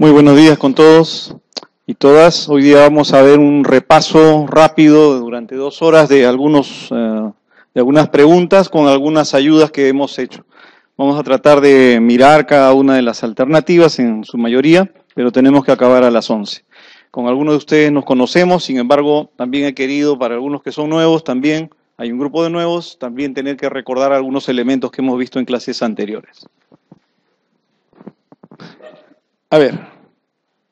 Muy buenos días con todos y todas. Hoy día vamos a ver un repaso rápido durante dos horas de, algunos, eh, de algunas preguntas con algunas ayudas que hemos hecho. Vamos a tratar de mirar cada una de las alternativas en su mayoría, pero tenemos que acabar a las 11. Con algunos de ustedes nos conocemos, sin embargo, también he querido, para algunos que son nuevos, también hay un grupo de nuevos, también tener que recordar algunos elementos que hemos visto en clases anteriores. A ver,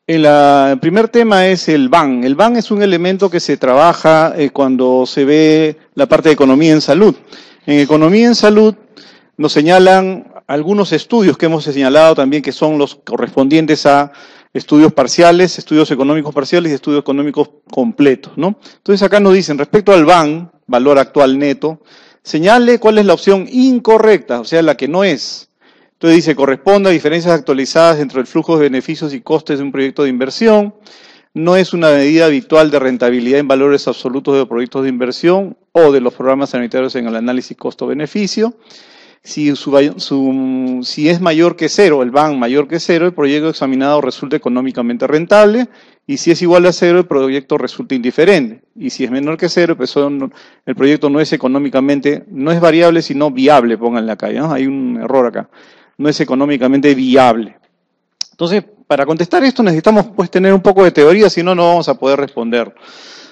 el, primer tema es el BAN. El BAN es un elemento que se trabaja eh, cuando se ve la parte de economía en salud. En economía en salud nos señalan algunos estudios que hemos señalado también que son los correspondientes a estudios parciales, estudios económicos parciales y estudios económicos completos, ¿no? Entonces acá nos dicen, respecto al BAN, valor actual neto, señale cuál es la opción incorrecta, o sea, la que no es. Entonces dice, corresponde a diferencias actualizadas entre el flujo de beneficios y costes de un proyecto de inversión. No es una medida habitual de rentabilidad en valores absolutos de proyectos de inversión o de los programas sanitarios en el análisis costo-beneficio. Si, si es mayor que cero, el BAN mayor que cero, el proyecto examinado resulta económicamente rentable y si es igual a cero, el proyecto resulta indiferente. Y si es menor que cero, pues el proyecto no es económicamente, no es variable, sino viable, pónganle acá, ¿no? Hay un error acá no es económicamente viable. Entonces, para contestar esto necesitamos pues tener un poco de teoría, si no, no vamos a poder responder.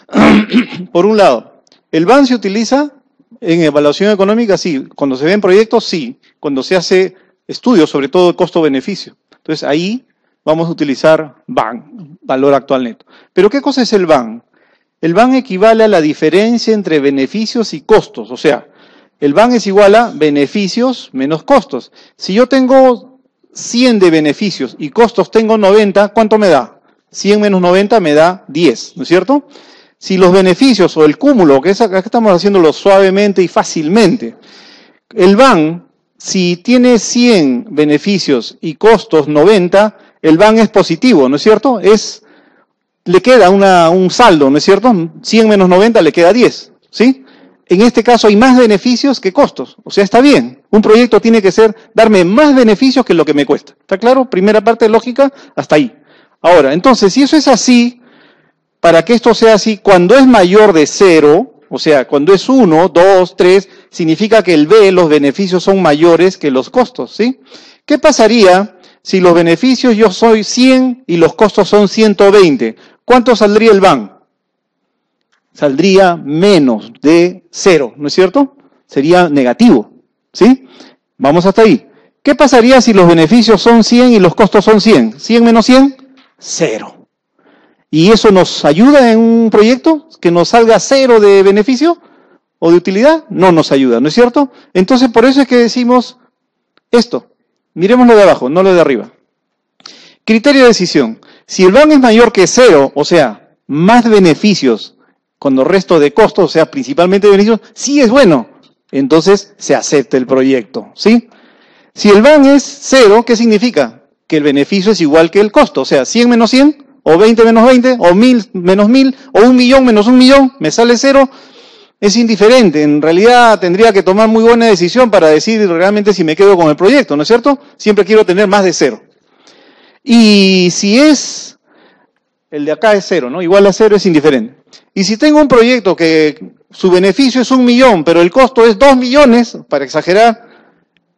Por un lado, ¿el BAN se utiliza en evaluación económica? Sí. Cuando se ven proyectos, sí. Cuando se hace estudios, sobre todo de costo-beneficio. Entonces, ahí vamos a utilizar BAN, valor actual neto. Pero ¿qué cosa es el BAN? El BAN equivale a la diferencia entre beneficios y costos. O sea, el BAN es igual a beneficios menos costos. Si yo tengo 100 de beneficios y costos tengo 90, ¿cuánto me da? 100 menos 90 me da 10, ¿no es cierto? Si los beneficios o el cúmulo, que es acá estamos haciéndolo suavemente y fácilmente, el BAN, si tiene 100 beneficios y costos 90, el BAN es positivo, ¿no es cierto? Es, le queda un saldo, ¿no es cierto? 100 menos 90 le queda 10, ¿sí? En este caso hay más beneficios que costos. O sea, está bien. Un proyecto tiene que ser darme más beneficios que lo que me cuesta. ¿Está claro? Primera parte lógica, hasta ahí. Ahora, entonces, si eso es así, para que esto sea así, cuando es mayor de cero, o sea, cuando es uno, dos, tres, significa que el B, los beneficios son mayores que los costos, ¿sí? ¿Qué pasaría si los beneficios yo soy 100 y los costos son 120? ¿Cuánto saldría el BAN? Saldría menos de cero, ¿no es cierto? Sería negativo, ¿sí? Vamos hasta ahí. ¿Qué pasaría si los beneficios son 100 y los costos son 100? ¿100 menos 100? Cero. ¿Y eso nos ayuda en un proyecto? ¿Que nos salga cero de beneficio o de utilidad? No nos ayuda, ¿no es cierto? Entonces, por eso es que decimos esto. Miremos lo de abajo, no lo de arriba. Criterio de decisión. Si el BAN es mayor que cero, o sea, más beneficios cuando resto de costos, o sea, principalmente beneficios, sí es bueno. Entonces se acepta el proyecto, ¿sí? Si el BAN es cero, ¿qué significa? Que el beneficio es igual que el costo, o sea, 100 menos 100, o 20 menos 20, o 1000 menos 1000, o un millón menos un millón, me sale cero, es indiferente. En realidad tendría que tomar muy buena decisión para decir realmente si me quedo con el proyecto, ¿no es cierto? Siempre quiero tener más de cero. Y si es, el de acá es cero, ¿no? Igual a cero es indiferente. Y si tengo un proyecto que su beneficio es un millón, pero el costo es dos millones, para exagerar,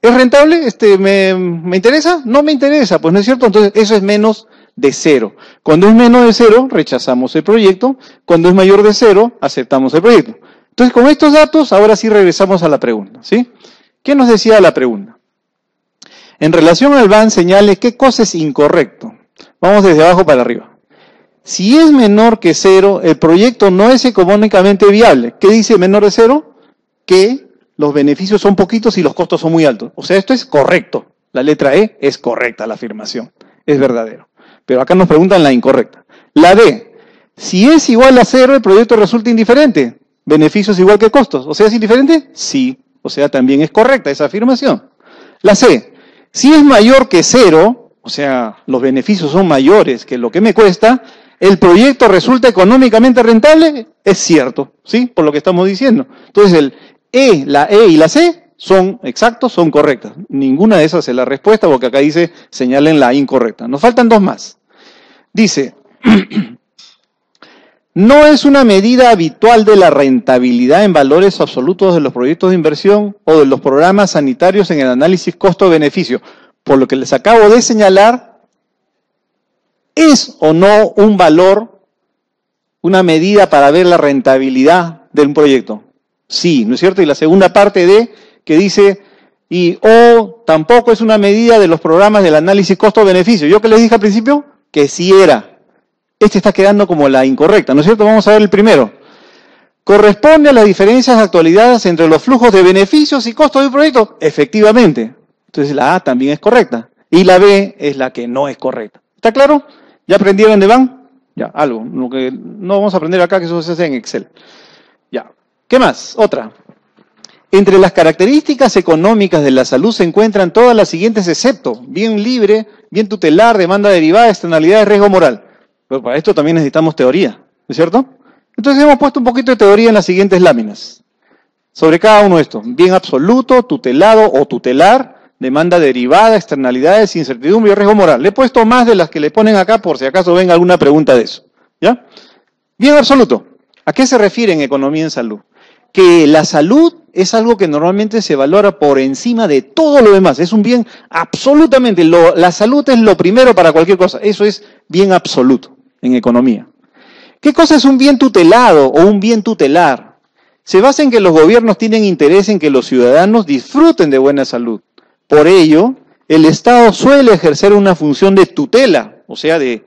¿es rentable? Este, ¿me, ¿Me interesa? No me interesa, pues no es cierto. Entonces, eso es menos de cero. Cuando es menos de cero, rechazamos el proyecto. Cuando es mayor de cero, aceptamos el proyecto. Entonces, con estos datos, ahora sí regresamos a la pregunta, ¿sí? ¿Qué nos decía la pregunta? En relación al BAN, señale qué cosa es incorrecto. Vamos desde abajo para arriba. Si es menor que cero, el proyecto no es económicamente viable. ¿Qué dice menor de cero? Que los beneficios son poquitos y los costos son muy altos. O sea, esto es correcto. La letra E es correcta, la afirmación. Es verdadero. Pero acá nos preguntan la incorrecta. La D. Si es igual a cero, el proyecto resulta indiferente. Beneficios igual que costos. O sea, ¿es indiferente? Sí. O sea, también es correcta esa afirmación. La C. Si es mayor que cero, o sea, los beneficios son mayores que lo que me cuesta, el proyecto resulta económicamente rentable, es cierto, ¿sí? Por lo que estamos diciendo. Entonces, el E, la E y la C son exactos, son correctas. Ninguna de esas es la respuesta, porque acá dice señalen la incorrecta. Nos faltan dos más. Dice, no es una medida habitual de la rentabilidad en valores absolutos de los proyectos de inversión o de los programas sanitarios en el análisis costo-beneficio. Por lo que les acabo de señalar, ¿es o no un valor, una medida para ver la rentabilidad de un proyecto? Sí, ¿no es cierto? Y la segunda parte de que dice, y o tampoco es una medida de los programas del análisis costo-beneficio. Yo que les dije al principio que sí era este está quedando como la incorrecta, ¿no es cierto? Vamos a ver el primero. ¿Corresponde a las diferencias actualidades entre los flujos de beneficios y costos de un proyecto? Efectivamente. Entonces la A también es correcta. Y la B es la que no es correcta. ¿Está claro? ¿Ya aprendieron de van? Ya, algo. Lo que no vamos a aprender acá, que eso se hace en Excel. Ya. ¿Qué más? Otra. Entre las características económicas de la salud se encuentran todas las siguientes, excepto bien libre, bien tutelar, demanda derivada, externalidades, riesgo moral. Pero para esto también necesitamos teoría, ¿no es cierto? Entonces hemos puesto un poquito de teoría en las siguientes láminas. Sobre cada uno de estos. Bien absoluto, tutelado o tutelar, demanda derivada, externalidades, incertidumbre y riesgo moral. Le he puesto más de las que le ponen acá por si acaso venga alguna pregunta de eso. ¿Ya? Bien absoluto. ¿A qué se refiere en economía en salud? Que la salud es algo que normalmente se valora por encima de todo lo demás. Es un bien absolutamente. la salud es lo primero para cualquier cosa. Eso es bien absoluto en economía. ¿Qué cosa es un bien tutelado o un bien tutelar? Se basa en que los gobiernos tienen interés en que los ciudadanos disfruten de buena salud. Por ello, el Estado suele ejercer una función de tutela, o sea, de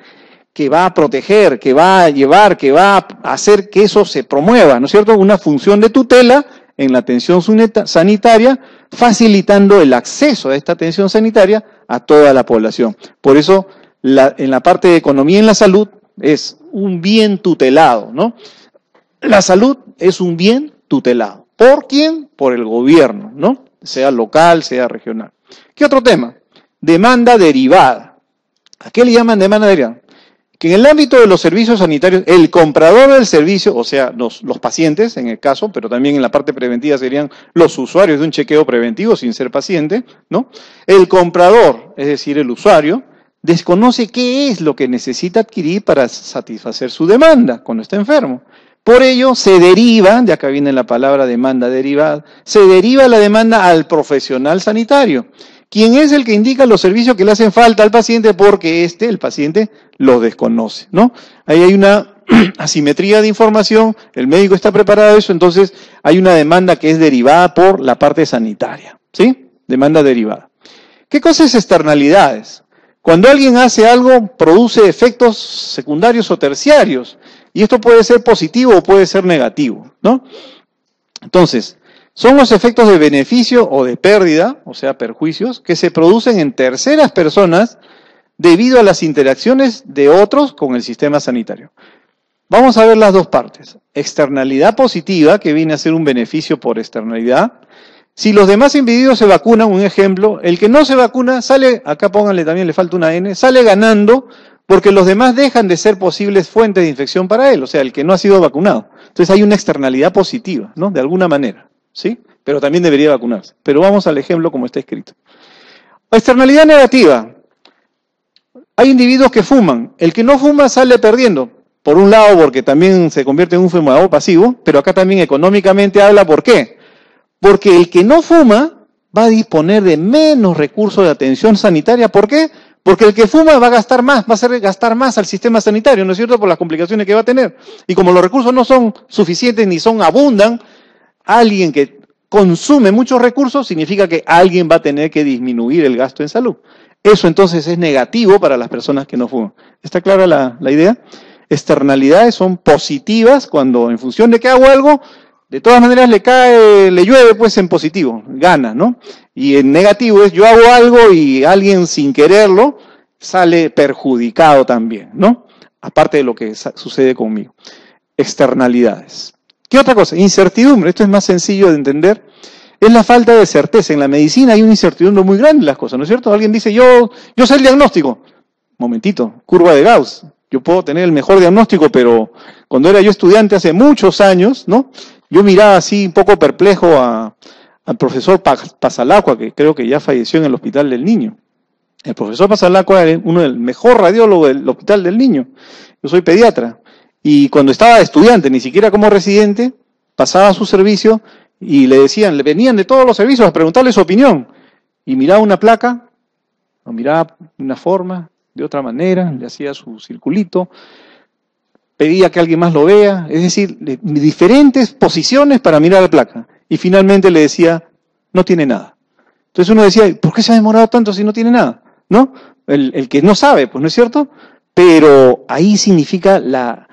que va a proteger, que va a llevar, que va a hacer que eso se promueva, ¿no es cierto? Una función de tutela en la atención sanitaria, facilitando el acceso a esta atención sanitaria a toda la población. Por eso en la parte de economía en la salud es un bien tutelado, ¿no? La salud es un bien tutelado. ¿Por quién? Por el gobierno, ¿no? Sea local, sea regional. ¿Qué otro tema? Demanda derivada. ¿A qué le llaman demanda derivada? que en el ámbito de los servicios sanitarios, el comprador del servicio, o sea, los, los, pacientes en el caso, pero también en la parte preventiva serían los usuarios de un chequeo preventivo sin ser paciente, ¿no? El comprador, es decir, el usuario, desconoce qué es lo que necesita adquirir para satisfacer su demanda cuando está enfermo. Por ello, se deriva, de acá viene la palabra demanda derivada, se deriva la demanda al profesional sanitario, quien es el que indica los servicios que le hacen falta al paciente porque éste, el paciente, lo desconoce, ¿no? Ahí hay una asimetría de información, el médico está preparado a eso, entonces hay una demanda que es derivada por la parte sanitaria, ¿sí? Demanda derivada. ¿Qué cosa es externalidades? Cuando alguien hace algo, produce efectos secundarios o terciarios. Y esto puede ser positivo o puede ser negativo, ¿no? Entonces, son los efectos de beneficio o de pérdida, o sea, perjuicios, que se producen en terceras personas debido a las interacciones de otros con el sistema sanitario. Vamos a ver las dos partes. Externalidad positiva, que viene a ser un beneficio por externalidad, si los demás individuos se vacunan, un ejemplo, el que no se vacuna sale, acá pónganle también, le falta una N, sale ganando porque los demás dejan de ser posibles fuentes de infección para él, o sea, el que no ha sido vacunado. Entonces hay una externalidad positiva, ¿no? De alguna manera, ¿sí? Pero también debería vacunarse. Pero vamos al ejemplo como está escrito. Externalidad negativa. Hay individuos que fuman. El que no fuma sale perdiendo. Por un lado, porque también se convierte en un fumador pasivo, pero acá también económicamente habla por qué. Porque el que no fuma va a disponer de menos recursos de atención sanitaria. ¿Por qué? Porque el que fuma va a gastar más, va a hacer gastar más al sistema sanitario, ¿no es cierto? Por las complicaciones que va a tener. Y como los recursos no son suficientes ni son abundan, alguien que consume muchos recursos significa que alguien va a tener que disminuir el gasto en salud. Eso entonces es negativo para las personas que no fuman. ¿Está clara la, la idea? Externalidades son positivas cuando en función de que hago algo, de todas maneras le cae, le llueve pues en positivo, gana, ¿no? Y en negativo es yo hago algo y alguien sin quererlo sale perjudicado también, ¿no? Aparte de lo que sucede conmigo. Externalidades. ¿Qué otra cosa? Incertidumbre. Esto es más sencillo de entender. Es la falta de certeza. En la medicina hay una incertidumbre muy grande en las cosas, ¿no es cierto? Alguien dice, yo, yo sé el diagnóstico. Momentito, curva de Gauss. Yo puedo tener el mejor diagnóstico, pero cuando era yo estudiante hace muchos años, ¿no? Yo miraba así un poco perplejo al profesor Pasalacua, que creo que ya falleció en el hospital del niño. El profesor Pasalacua era uno del mejor radiólogo del Hospital del Niño. Yo soy pediatra. Y cuando estaba estudiante, ni siquiera como residente, pasaba su servicio y le decían, le venían de todos los servicios a preguntarle su opinión. Y miraba una placa, lo miraba de una forma, de otra manera, le hacía su circulito, pedía que alguien más lo vea, es decir, diferentes posiciones para mirar la placa. Y finalmente le decía, no tiene nada. Entonces uno decía, ¿por qué se ha demorado tanto si no tiene nada? ¿No? El, el que no sabe, pues no es cierto. Pero ahí significa la...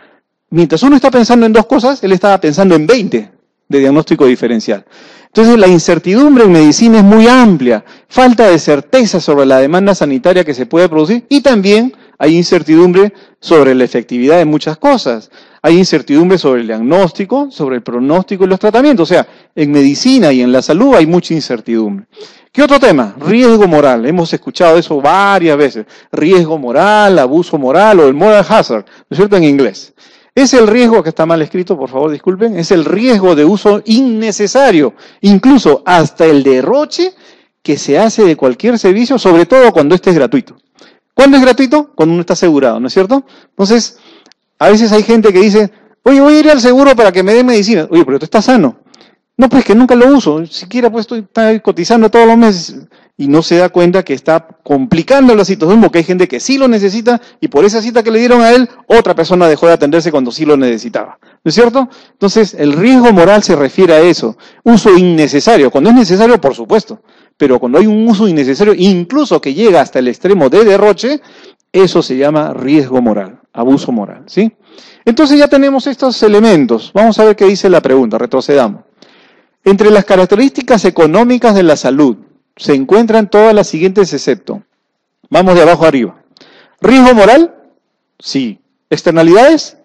Mientras uno está pensando en dos cosas, él estaba pensando en 20 de diagnóstico diferencial. Entonces la incertidumbre en medicina es muy amplia, falta de certeza sobre la demanda sanitaria que se puede producir y también hay incertidumbre sobre la efectividad de muchas cosas. Hay incertidumbre sobre el diagnóstico, sobre el pronóstico y los tratamientos. O sea, en medicina y en la salud hay mucha incertidumbre. ¿Qué otro tema? Riesgo moral. Hemos escuchado eso varias veces. Riesgo moral, abuso moral o el moral hazard, ¿no es cierto? En inglés. Es el riesgo, que está mal escrito, por favor disculpen, es el riesgo de uso innecesario, incluso hasta el derroche que se hace de cualquier servicio, sobre todo cuando este es gratuito. ¿Cuándo es gratuito? Cuando uno está asegurado, ¿no es cierto? Entonces, a veces hay gente que dice, oye, voy a ir al seguro para que me dé medicina. Oye, pero tú estás sano. No, pues que nunca lo uso, siquiera pues estoy, cotizando todos los meses y no se da cuenta que está complicando la situación porque hay gente que sí lo necesita y por esa cita que le dieron a él, otra persona dejó de atenderse cuando sí lo necesitaba. ¿No es cierto? Entonces, el riesgo moral se refiere a eso. Uso innecesario. Cuando es necesario, por supuesto. Pero cuando hay un uso innecesario, incluso que llega hasta el extremo de derroche, eso se llama riesgo moral, abuso moral. ¿sí? Entonces ya tenemos estos elementos. Vamos a ver qué dice la pregunta. Retrocedamos. Entre las características económicas de la salud se encuentran todas las siguientes excepto. Vamos de abajo arriba. ¿Riesgo moral? Sí. ¿Externalidades?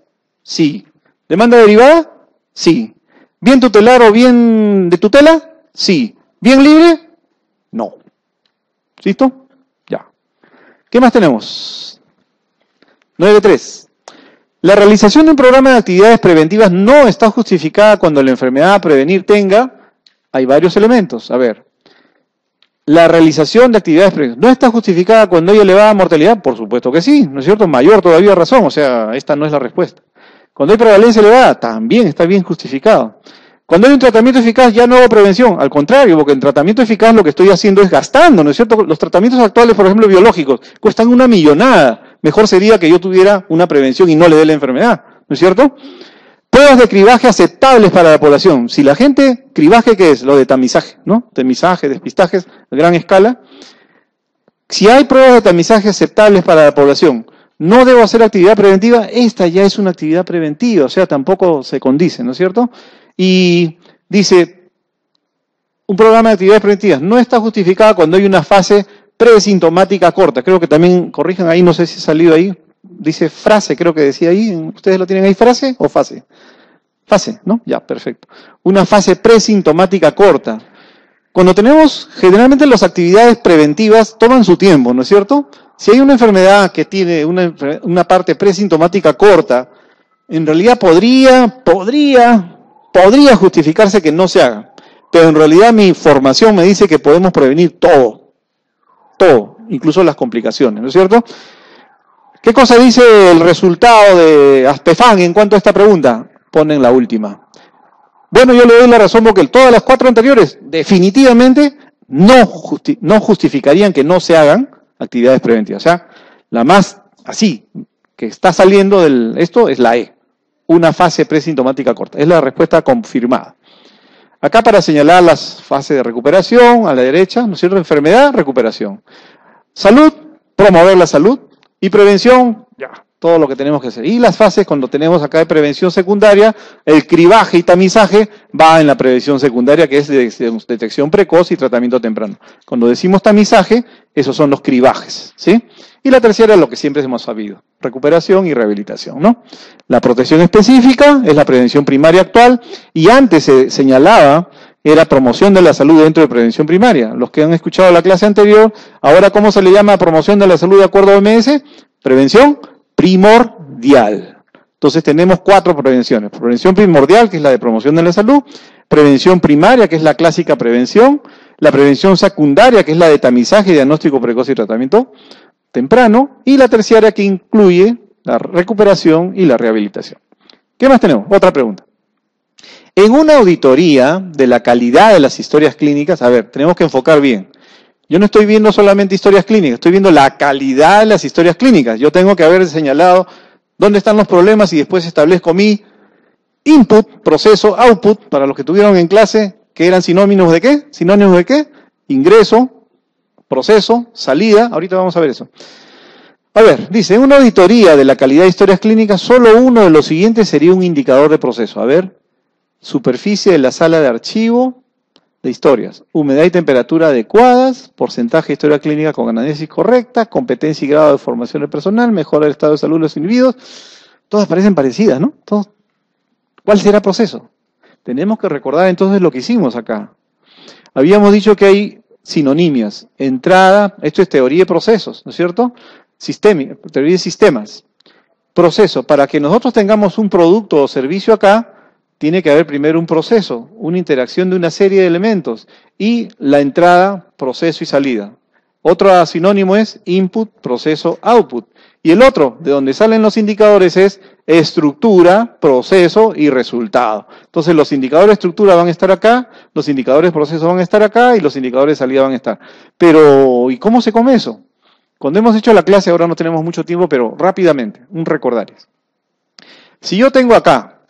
Sí. ¿Demanda derivada? Sí. ¿Bien tutelar o bien de tutela? Sí. ¿Bien libre? No. ¿Listo? Ya. ¿Qué más tenemos? 9.3. La realización de un programa de actividades preventivas no está justificada cuando la enfermedad a prevenir tenga, hay varios elementos. A ver, la realización de actividades preventivas no está justificada cuando hay elevada mortalidad, por supuesto que sí, ¿no es cierto? Mayor todavía razón, o sea, esta no es la respuesta. Cuando hay prevalencia elevada, también está bien justificado. Cuando hay un tratamiento eficaz, ya no hago prevención. Al contrario, porque en tratamiento eficaz lo que estoy haciendo es gastando, ¿no es cierto? Los tratamientos actuales, por ejemplo, biológicos, cuestan una millonada mejor sería que yo tuviera una prevención y no le dé la enfermedad, ¿no es cierto? Pruebas de cribaje aceptables para la población. Si la gente, cribaje, ¿qué es? Lo de tamizaje, ¿no? Tamizaje, despistajes a gran escala. Si hay pruebas de tamizaje aceptables para la población, no debo hacer actividad preventiva, esta ya es una actividad preventiva, o sea, tampoco se condice, ¿no es cierto? Y dice, un programa de actividades preventivas no está justificado cuando hay una fase presintomática corta. Creo que también, corrijan ahí, no sé si ha salido ahí, dice frase, creo que decía ahí. ¿Ustedes lo tienen ahí, frase o fase? Fase, ¿no? Ya, perfecto. Una fase presintomática corta. Cuando tenemos, generalmente las actividades preventivas toman su tiempo, ¿no es cierto? Si hay una enfermedad que tiene una, una parte presintomática corta, en realidad podría, podría, podría justificarse que no se haga. Pero en realidad mi formación me dice que podemos prevenir todo todo, incluso las complicaciones, ¿no es cierto? ¿Qué cosa dice el resultado de Aspefan en cuanto a esta pregunta? Ponen la última. Bueno, yo le doy la razón porque todas las cuatro anteriores definitivamente no, no justificarían que no se hagan actividades preventivas. O sea, la más así, que está saliendo del esto es la E, una fase presintomática corta. Es la respuesta confirmada. Acá para señalar las fases de recuperación, a la derecha, ¿no es cierto? Enfermedad, recuperación. Salud, promover la salud. Y prevención, ya, todo lo que tenemos que hacer. Y las fases, cuando tenemos acá de prevención secundaria, el cribaje y tamizaje va en la prevención secundaria, que es de detección precoz y tratamiento temprano. Cuando decimos tamizaje, esos son los cribajes, ¿sí? Y la tercera es lo que siempre hemos sabido, recuperación y rehabilitación, ¿no? La protección específica es la prevención primaria actual y antes se señalaba era promoción de la salud dentro de prevención primaria. Los que han escuchado la clase anterior, ahora ¿cómo se le llama promoción de la salud de acuerdo a OMS? Prevención primordial. Entonces tenemos cuatro prevenciones. Prevención primordial, que es la de promoción de la salud. Prevención primaria, que es la clásica prevención la prevención secundaria, que es la de tamizaje, diagnóstico precoz y tratamiento temprano, y la terciaria, que incluye la recuperación y la rehabilitación. ¿Qué más tenemos? Otra pregunta. En una auditoría de la calidad de las historias clínicas, a ver, tenemos que enfocar bien. Yo no estoy viendo solamente historias clínicas, estoy viendo la calidad de las historias clínicas. Yo tengo que haber señalado dónde están los problemas y después establezco mi input, proceso, output, para los que tuvieron en clase, que eran sinónimos de qué? Sinónimos de qué? Ingreso, proceso, salida. Ahorita vamos a ver eso. A ver, dice, en una auditoría de la calidad de historias clínicas, solo uno de los siguientes sería un indicador de proceso. A ver, superficie de la sala de archivo, de historias. Humedad y temperatura adecuadas, porcentaje de historia clínica con análisis correcta, competencia y grado de formación del personal, mejora del estado de salud de los individuos. Todas parecen parecidas, ¿no? ¿Cuál será el proceso? Tenemos que recordar entonces lo que hicimos acá. Habíamos dicho que hay sinonimias. Entrada, esto es teoría de procesos, ¿no es cierto? Teoría de sistemas. Proceso. Para que nosotros tengamos un producto o servicio acá, tiene que haber primero un proceso, una interacción de una serie de elementos y la entrada, proceso y salida. Otro sinónimo es input, proceso, output. Y el otro, de donde salen los indicadores, es estructura, proceso y resultado. Entonces los indicadores de estructura van a estar acá, los indicadores de proceso van a estar acá y los indicadores de salida van a estar. Pero, ¿y cómo se come eso? Cuando hemos hecho la clase, ahora no tenemos mucho tiempo, pero rápidamente, un recordario. Si yo tengo acá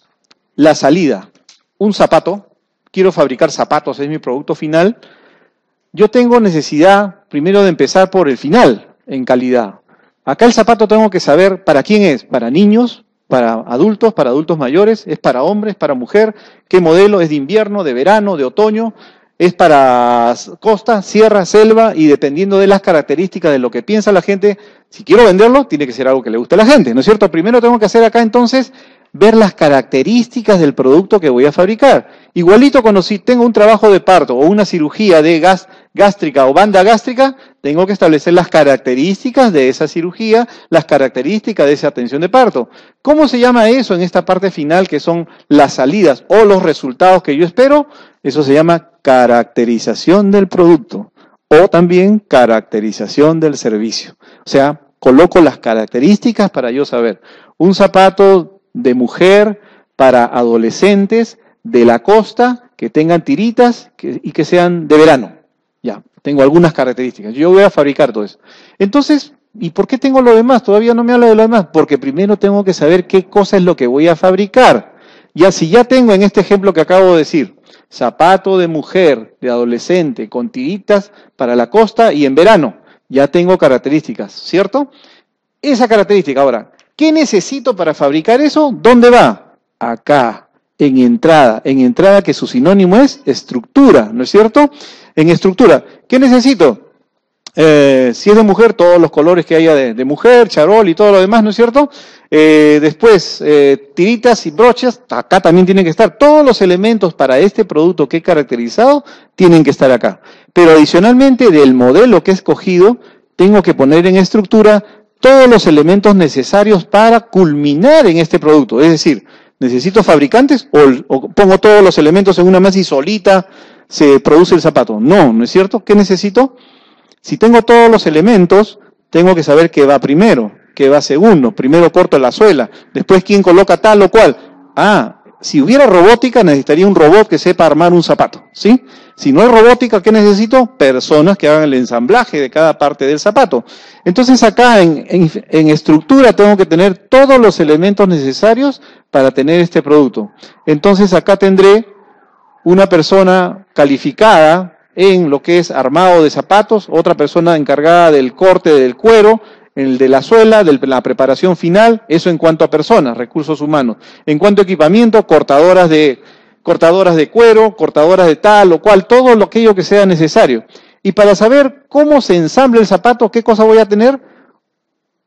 la salida, un zapato, quiero fabricar zapatos, es mi producto final, yo tengo necesidad primero de empezar por el final en calidad. Acá el zapato tengo que saber para quién es, para niños, para adultos, para adultos mayores, es para hombres, para mujer, qué modelo es de invierno, de verano, de otoño, es para costa, sierra, selva y dependiendo de las características de lo que piensa la gente, si quiero venderlo, tiene que ser algo que le guste a la gente, ¿no es cierto? Primero tengo que hacer acá entonces ver las características del producto que voy a fabricar. Igualito cuando si tengo un trabajo de parto o una cirugía de gas gástrica o banda gástrica, tengo que establecer las características de esa cirugía, las características de esa atención de parto. ¿Cómo se llama eso en esta parte final que son las salidas o los resultados que yo espero? Eso se llama caracterización del producto o también caracterización del servicio. O sea, coloco las características para yo saber. Un zapato de mujer para adolescentes de la costa que tengan tiritas y que sean de verano. Ya, tengo algunas características. Yo voy a fabricar todo eso. Entonces, ¿y por qué tengo lo demás? Todavía no me habla de lo demás. Porque primero tengo que saber qué cosa es lo que voy a fabricar. Ya, si ya tengo en este ejemplo que acabo de decir, zapato de mujer, de adolescente, con tiritas para la costa y en verano, ya tengo características, ¿cierto? Esa característica, ahora, ¿Qué necesito para fabricar eso? ¿Dónde va? Acá, en entrada. En entrada que su sinónimo es estructura, ¿no es cierto? En estructura. ¿Qué necesito? Eh, si es de mujer, todos los colores que haya de, mujer, charol y todo lo demás, ¿no es cierto? Eh, después, eh, tiritas y brochas, acá también tienen que estar. Todos los elementos para este producto que he caracterizado tienen que estar acá. Pero adicionalmente del modelo que he escogido, tengo que poner en estructura todos los elementos necesarios para culminar en este producto. Es decir, ¿necesito fabricantes o, pongo todos los elementos en una masa y solita se produce el zapato? No, ¿no es cierto? ¿Qué necesito? Si tengo todos los elementos, tengo que saber qué va primero, qué va segundo. Primero corto la suela, después quién coloca tal o cual. Ah, si hubiera robótica, necesitaría un robot que sepa armar un zapato, ¿sí? Si no hay robótica, ¿qué necesito? Personas que hagan el ensamblaje de cada parte del zapato. Entonces acá en, en, estructura tengo que tener todos los elementos necesarios para tener este producto. Entonces acá tendré una persona calificada en lo que es armado de zapatos, otra persona encargada del corte del cuero, el de la suela, de la preparación final, eso en cuanto a personas, recursos humanos. En cuanto a equipamiento, cortadoras de, cortadoras de cuero, cortadoras de tal o cual, todo lo aquello que sea necesario. Y para saber cómo se ensambla el zapato, qué cosa voy a tener,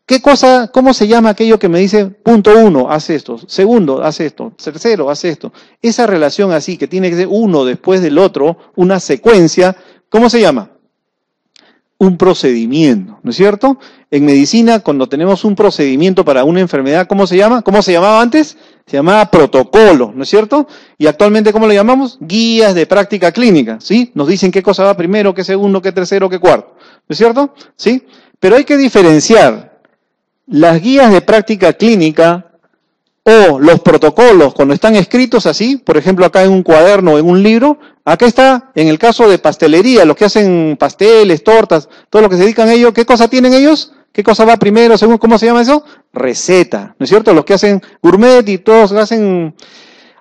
qué cosa, cómo se llama aquello que me dice, punto uno, hace esto, segundo, hace esto, tercero, hace esto. Esa relación así, que tiene que ser uno después del otro, una secuencia, ¿cómo se llama? un procedimiento, ¿no es cierto? En medicina, cuando tenemos un procedimiento para una enfermedad, ¿cómo se llama? ¿Cómo se llamaba antes? Se llamaba protocolo, ¿no es cierto? Y actualmente, ¿cómo lo llamamos? Guías de práctica clínica, ¿sí? Nos dicen qué cosa va primero, qué segundo, qué tercero, qué cuarto, ¿no es cierto? ¿Sí? Pero hay que diferenciar las guías de práctica clínica o los protocolos cuando están escritos así, por ejemplo acá en un cuaderno o en un libro, acá está en el caso de pastelería, los que hacen pasteles, tortas, todo lo que se dedican a ellos, ¿qué cosa tienen ellos? ¿Qué cosa va primero, según cómo se llama eso? Receta, ¿no es cierto? Los que hacen gourmet y todos hacen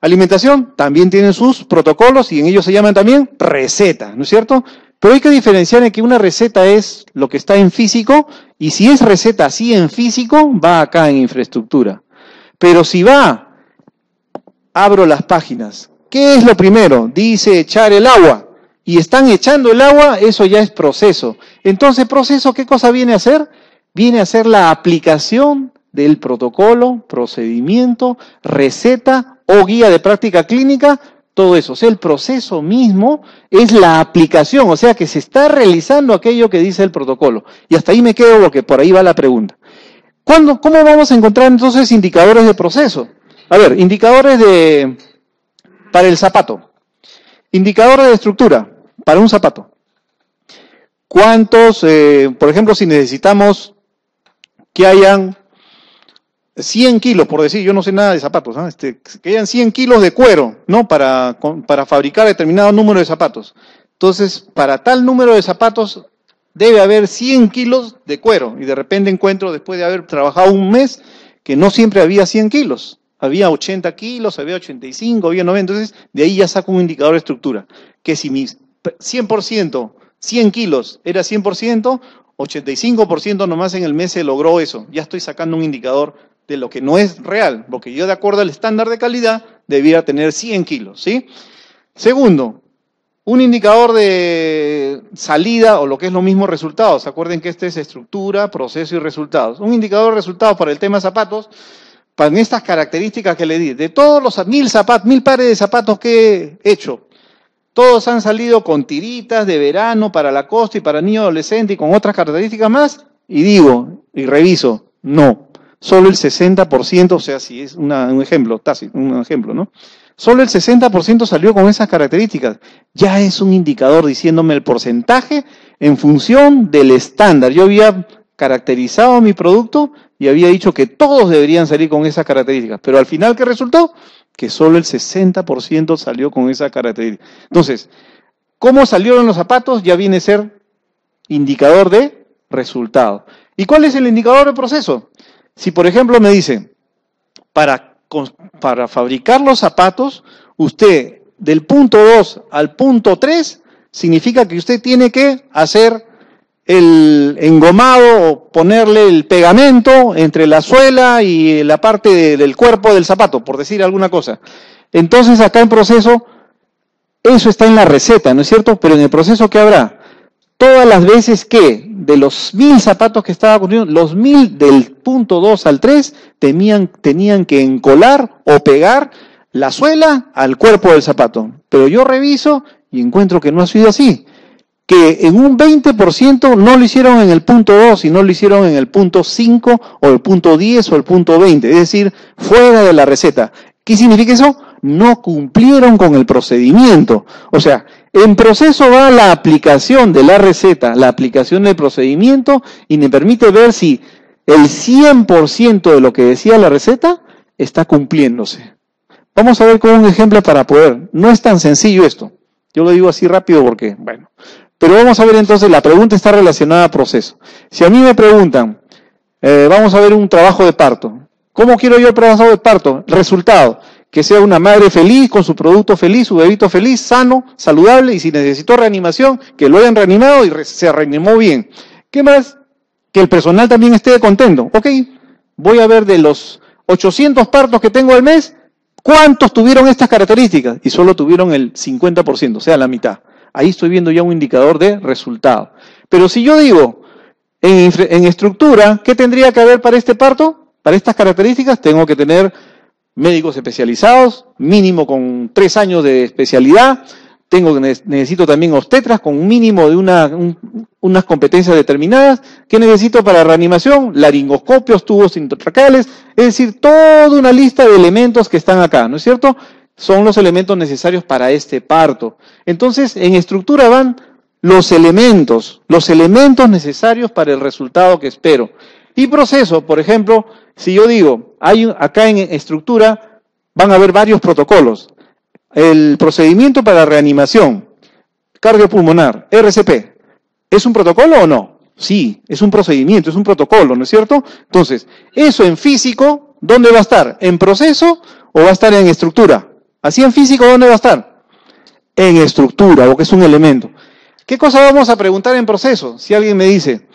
alimentación también tienen sus protocolos y en ellos se llaman también receta, ¿no es cierto? Pero hay que diferenciar en que una receta es lo que está en físico y si es receta así en físico, va acá en infraestructura. Pero si va, abro las páginas. ¿Qué es lo primero? Dice echar el agua. Y están echando el agua, eso ya es proceso. Entonces, proceso, ¿qué cosa viene a hacer? Viene a ser la aplicación del protocolo, procedimiento, receta o guía de práctica clínica, todo eso. O sea, el proceso mismo es la aplicación, o sea, que se está realizando aquello que dice el protocolo. Y hasta ahí me quedo porque por ahí va la pregunta. ¿Cuándo, ¿Cómo vamos a encontrar entonces indicadores de proceso? A ver, indicadores de para el zapato. Indicadores de estructura para un zapato. ¿Cuántos, eh, por ejemplo, si necesitamos que hayan 100 kilos, por decir, yo no sé nada de zapatos, este, que hayan 100 kilos de cuero, ¿no? Para, para fabricar determinado número de zapatos. Entonces, para tal número de zapatos debe haber 100 kilos de cuero. Y de repente encuentro, después de haber trabajado un mes, que no siempre había 100 kilos. Había 80 kilos, había 85, había 90. Entonces, de ahí ya saco un indicador de estructura. Que si mi 100%, 100 kilos era 100%, 85% nomás en el mes se logró eso. Ya estoy sacando un indicador de lo que no es real, porque yo de acuerdo al estándar de calidad debiera tener 100 kilos, ¿sí? Segundo, un indicador de salida o lo que es lo mismo resultados. Acuerden que este es estructura, proceso y resultados. Un indicador de resultados para el tema zapatos, para estas características que le di. De todos los mil zapatos, mil pares de zapatos que he hecho, todos han salido con tiritas de verano para la costa y para niño adolescente y con otras características más. Y digo, y reviso, no. Solo el 60%, o sea, si es un ejemplo, un ejemplo, ¿no? Solo el 60% salió con esas características. Ya es un indicador diciéndome el porcentaje en función del estándar. Yo había caracterizado mi producto y había dicho que todos deberían salir con esas características. Pero al final, ¿qué resultó? Que solo el 60% salió con esa característica. Entonces, ¿cómo salieron los zapatos? Ya viene a ser indicador de resultado. ¿Y cuál es el indicador de proceso? Si, por ejemplo, me dicen, para para fabricar los zapatos, usted del punto 2 al punto 3 significa que usted tiene que hacer el engomado o ponerle el pegamento entre la suela y la parte del cuerpo del zapato, por decir alguna cosa. Entonces acá en proceso, eso está en la receta, ¿no es cierto? Pero en el proceso, ¿qué habrá? Todas las veces que de los mil zapatos que estaba ocurriendo, los mil del punto 2 al 3 tenían, tenían que encolar o pegar la suela al cuerpo del zapato. Pero yo reviso y encuentro que no ha sido así. Que en un 20% no lo hicieron en el punto 2, sino lo hicieron en el punto 5 o el punto 10 o el punto 20, es decir, fuera de la receta. ¿Qué significa eso? No cumplieron con el procedimiento. O sea, en proceso va la aplicación de la receta, la aplicación del procedimiento y me permite ver si el 100% de lo que decía la receta está cumpliéndose. Vamos a ver con un ejemplo para poder. No es tan sencillo esto. Yo lo digo así rápido porque, bueno. Pero vamos a ver entonces, la pregunta está relacionada a proceso. Si a mí me preguntan, eh, vamos a ver un trabajo de parto. ¿Cómo quiero yo el trabajo de parto? Resultado que sea una madre feliz, con su producto feliz, su bebito feliz, sano, saludable, y si necesitó reanimación, que lo hayan reanimado y se reanimó bien. ¿Qué más? Que el personal también esté contento. Ok, voy a ver de los 800 partos que tengo al mes, ¿cuántos tuvieron estas características? Y solo tuvieron el 50%, o sea, la mitad. Ahí estoy viendo ya un indicador de resultado. Pero si yo digo, en, en estructura, ¿qué tendría que haber para este parto? Para estas características tengo que tener médicos especializados, mínimo con tres años de especialidad. Tengo, necesito también obstetras con un mínimo de una, unas competencias determinadas. ¿Qué necesito para reanimación? Laringoscopios, tubos intratracales, es decir, toda una lista de elementos que están acá, ¿no es cierto? Son los elementos necesarios para este parto. Entonces, en estructura van los elementos, los elementos necesarios para el resultado que espero. Y proceso, por ejemplo, si yo digo, hay acá en estructura van a haber varios protocolos. El procedimiento para reanimación cardiopulmonar, RCP, ¿es un protocolo o no? Sí, es un procedimiento, es un protocolo, ¿no es cierto? Entonces, eso en físico, ¿dónde va a estar? ¿En proceso o va a estar en estructura? Así en físico, ¿dónde va a estar? En estructura, o que es un elemento. ¿Qué cosa vamos a preguntar en proceso? Si alguien me dice,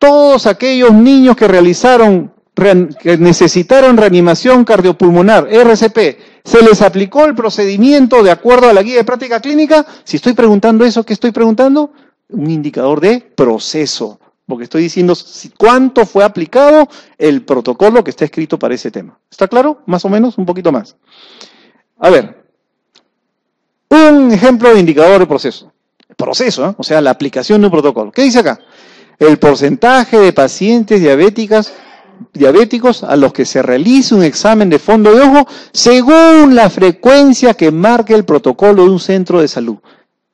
todos aquellos niños que realizaron, que necesitaron reanimación cardiopulmonar, RCP, ¿se les aplicó el procedimiento de acuerdo a la guía de práctica clínica? Si estoy preguntando eso, ¿qué estoy preguntando? Un indicador de proceso, porque estoy diciendo cuánto fue aplicado el protocolo que está escrito para ese tema. ¿Está claro? Más o menos, un poquito más. A ver, un ejemplo de indicador de proceso. Proceso, ¿eh? o sea, la aplicación de un protocolo. ¿Qué dice acá? El porcentaje de pacientes diabéticas, diabéticos a los que se realice un examen de fondo de ojo según la frecuencia que marque el protocolo de un centro de salud.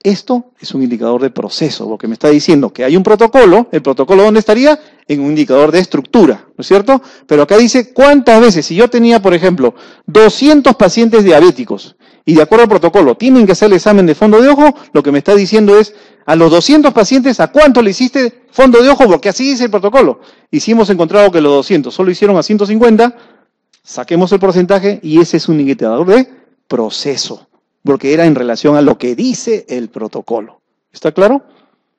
Esto es un indicador de proceso, lo que me está diciendo que hay un protocolo, el protocolo ¿dónde estaría? En un indicador de estructura, ¿no es cierto? Pero acá dice cuántas veces, si yo tenía, por ejemplo, 200 pacientes diabéticos y de acuerdo al protocolo tienen que hacer el examen de fondo de ojo, lo que me está diciendo es a los 200 pacientes, ¿a cuánto le hiciste fondo de ojo? Porque así dice el protocolo. Y si hemos encontrado que los 200 solo hicieron a 150, saquemos el porcentaje y ese es un indicador de proceso, porque era en relación a lo que dice el protocolo. ¿Está claro?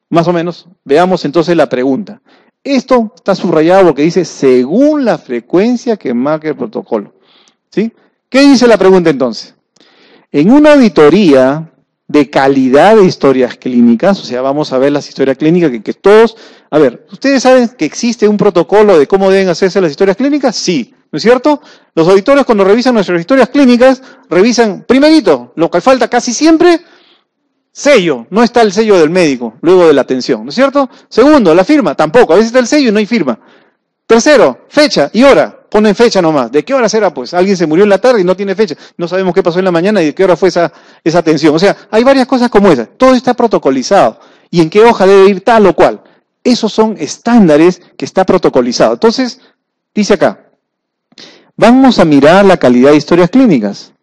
Más o menos. Veamos entonces la pregunta. Esto está subrayado porque dice según la frecuencia que marca el protocolo. ¿Sí? ¿Qué dice la pregunta entonces? En una auditoría de calidad de historias clínicas, o sea, vamos a ver las historias clínicas que, todos, a ver, ¿ustedes saben que existe un protocolo de cómo deben hacerse las historias clínicas? Sí, ¿no es cierto? Los auditores cuando revisan nuestras historias clínicas, revisan, primerito, lo que falta casi siempre, sello, no está el sello del médico, luego de la atención, ¿no es cierto? Segundo, la firma, tampoco, a veces está el sello y no hay firma. Tercero, fecha y hora ponen fecha nomás. ¿De qué hora será? Pues alguien se murió en la tarde y no tiene fecha. No sabemos qué pasó en la mañana y de qué hora fue esa, esa atención. O sea, hay varias cosas como esa. Todo está protocolizado. ¿Y en qué hoja debe ir tal o cual? Esos son estándares que está protocolizado. Entonces, dice acá, vamos a mirar la calidad de historias clínicas.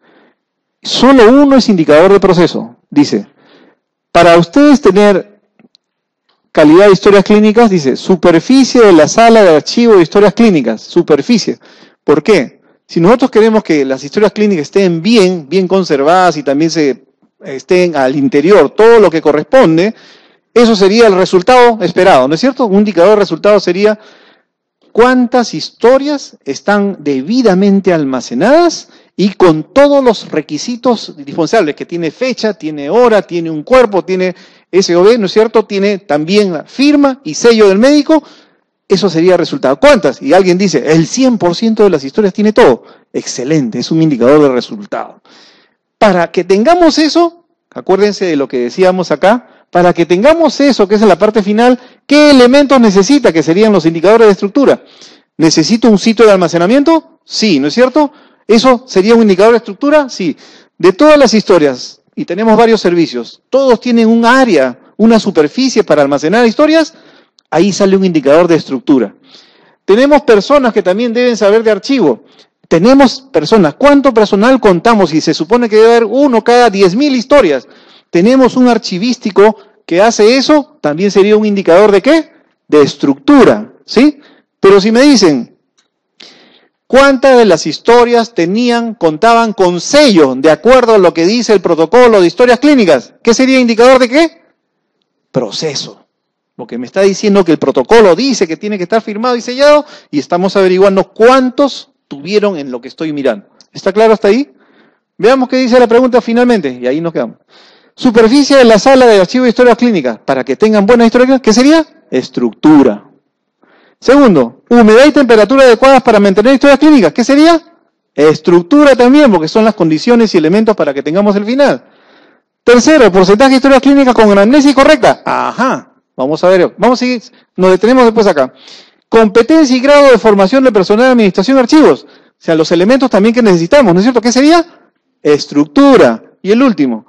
Solo uno es indicador de proceso. Dice, para ustedes tener calidad de historias clínicas, dice, superficie de la sala de archivo de historias clínicas, superficie. ¿Por qué? Si nosotros queremos que las historias clínicas estén bien, bien conservadas y también se estén al interior todo lo que corresponde, eso sería el resultado esperado, ¿no es cierto? Un indicador de resultado sería cuántas historias están debidamente almacenadas y con todos los requisitos dispensables, que tiene fecha, tiene hora, tiene un cuerpo, tiene SOB, ¿no es cierto? Tiene también la firma y sello del médico, eso sería resultado. ¿Cuántas? Y alguien dice, el 100% de las historias tiene todo. Excelente, es un indicador de resultado. Para que tengamos eso, acuérdense de lo que decíamos acá, para que tengamos eso, que es la parte final, ¿qué elementos necesita? Que serían los indicadores de estructura. ¿Necesito un sitio de almacenamiento? Sí, ¿no es cierto? ¿Eso sería un indicador de estructura? Sí. De todas las historias, y tenemos varios servicios, todos tienen un área, una superficie para almacenar historias, ahí sale un indicador de estructura. Tenemos personas que también deben saber de archivo. Tenemos personas. ¿Cuánto personal contamos? Y se supone que debe haber uno cada 10.000 historias. Tenemos un archivístico que hace eso, también sería un indicador de qué? De estructura, ¿sí? Pero si me dicen, ¿Cuántas de las historias tenían, contaban con sello, de acuerdo a lo que dice el protocolo de historias clínicas? ¿Qué sería indicador de qué? Proceso. Porque me está diciendo que el protocolo dice que tiene que estar firmado y sellado y estamos averiguando cuántos tuvieron en lo que estoy mirando. ¿Está claro hasta ahí? Veamos qué dice la pregunta finalmente y ahí nos quedamos. Superficie de la sala de archivo de historias clínicas para que tengan buena historia ¿qué sería? Estructura. Segundo, humedad y temperatura adecuadas para mantener historias clínicas. ¿Qué sería? Estructura también, porque son las condiciones y elementos para que tengamos el final. Tercero, porcentaje de historias clínicas con anamnesis correcta. Ajá. Vamos a ver, vamos a seguir, nos detenemos después acá. Competencia y grado de formación de personal de administración de archivos. O sea, los elementos también que necesitamos, ¿no es cierto? ¿Qué sería? Estructura. Y el último,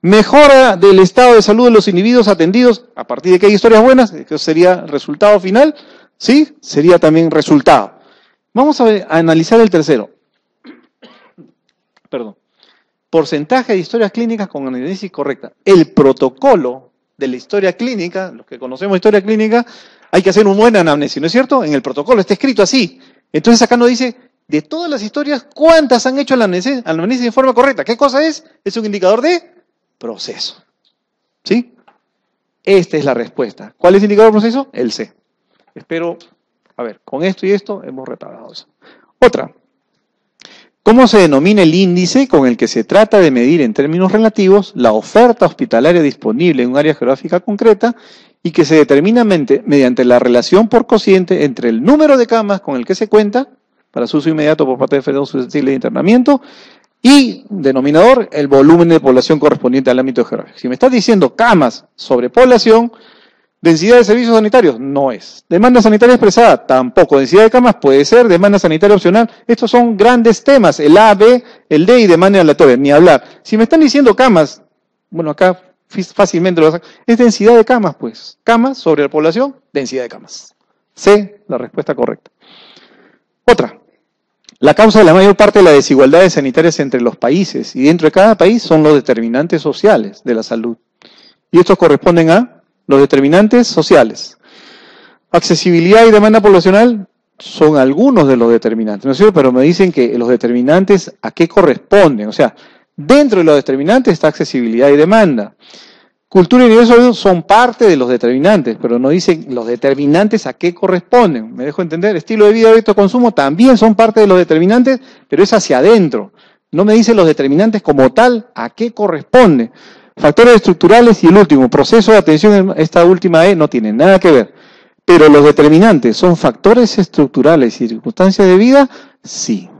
mejora del estado de salud de los individuos atendidos, a partir de que hay historias buenas, que sería resultado final, ¿sí? Sería también resultado. Vamos a, analizar el tercero. Perdón. Porcentaje de historias clínicas con análisis correcta. El protocolo de la historia clínica, los que conocemos historia clínica, hay que hacer un buen anamnesis, ¿no es cierto? En el protocolo está escrito así. Entonces acá nos dice, de todas las historias, ¿cuántas han hecho el anamnesis de forma correcta? ¿Qué cosa es? Es un indicador de proceso. ¿Sí? Esta es la respuesta. ¿Cuál es el indicador de proceso? El C. Espero, a ver, con esto y esto hemos reparado eso. Otra. ¿Cómo se denomina el índice con el que se trata de medir en términos relativos la oferta hospitalaria disponible en un área geográfica concreta y que se determina mediante la relación por cociente entre el número de camas con el que se cuenta para su uso inmediato por parte de enfermos susceptibles de internamiento y, denominador, el volumen de población correspondiente al ámbito geográfico. Si me estás diciendo camas sobre población, densidad de servicios sanitarios, no es. Demanda sanitaria expresada, tampoco. Densidad de camas puede ser, demanda sanitaria opcional. Estos son grandes temas, el A, B, el D y demanda aleatoria, ni hablar. Si me están diciendo camas, bueno, acá fácilmente lo es densidad de camas, pues. Camas sobre la población, densidad de camas. C, la respuesta correcta. Otra. La causa de la mayor parte de las desigualdades sanitarias entre los países y dentro de cada país son los determinantes sociales de la salud. Y estos corresponden a los determinantes sociales. Accesibilidad y demanda poblacional son algunos de los determinantes, ¿no es cierto? Pero me dicen que los determinantes a qué corresponden. O sea, dentro de los determinantes está accesibilidad y demanda. Cultura y nivel son parte de los determinantes, pero no dicen los determinantes a qué corresponden. ¿Me dejo entender? Estilo de vida, hábito, consumo también son parte de los determinantes, pero es hacia adentro. No me dicen los determinantes como tal a qué corresponde. Factores estructurales y el último, proceso de atención, esta última E no tiene nada que ver. Pero los determinantes son factores estructurales y circunstancias de vida, sí.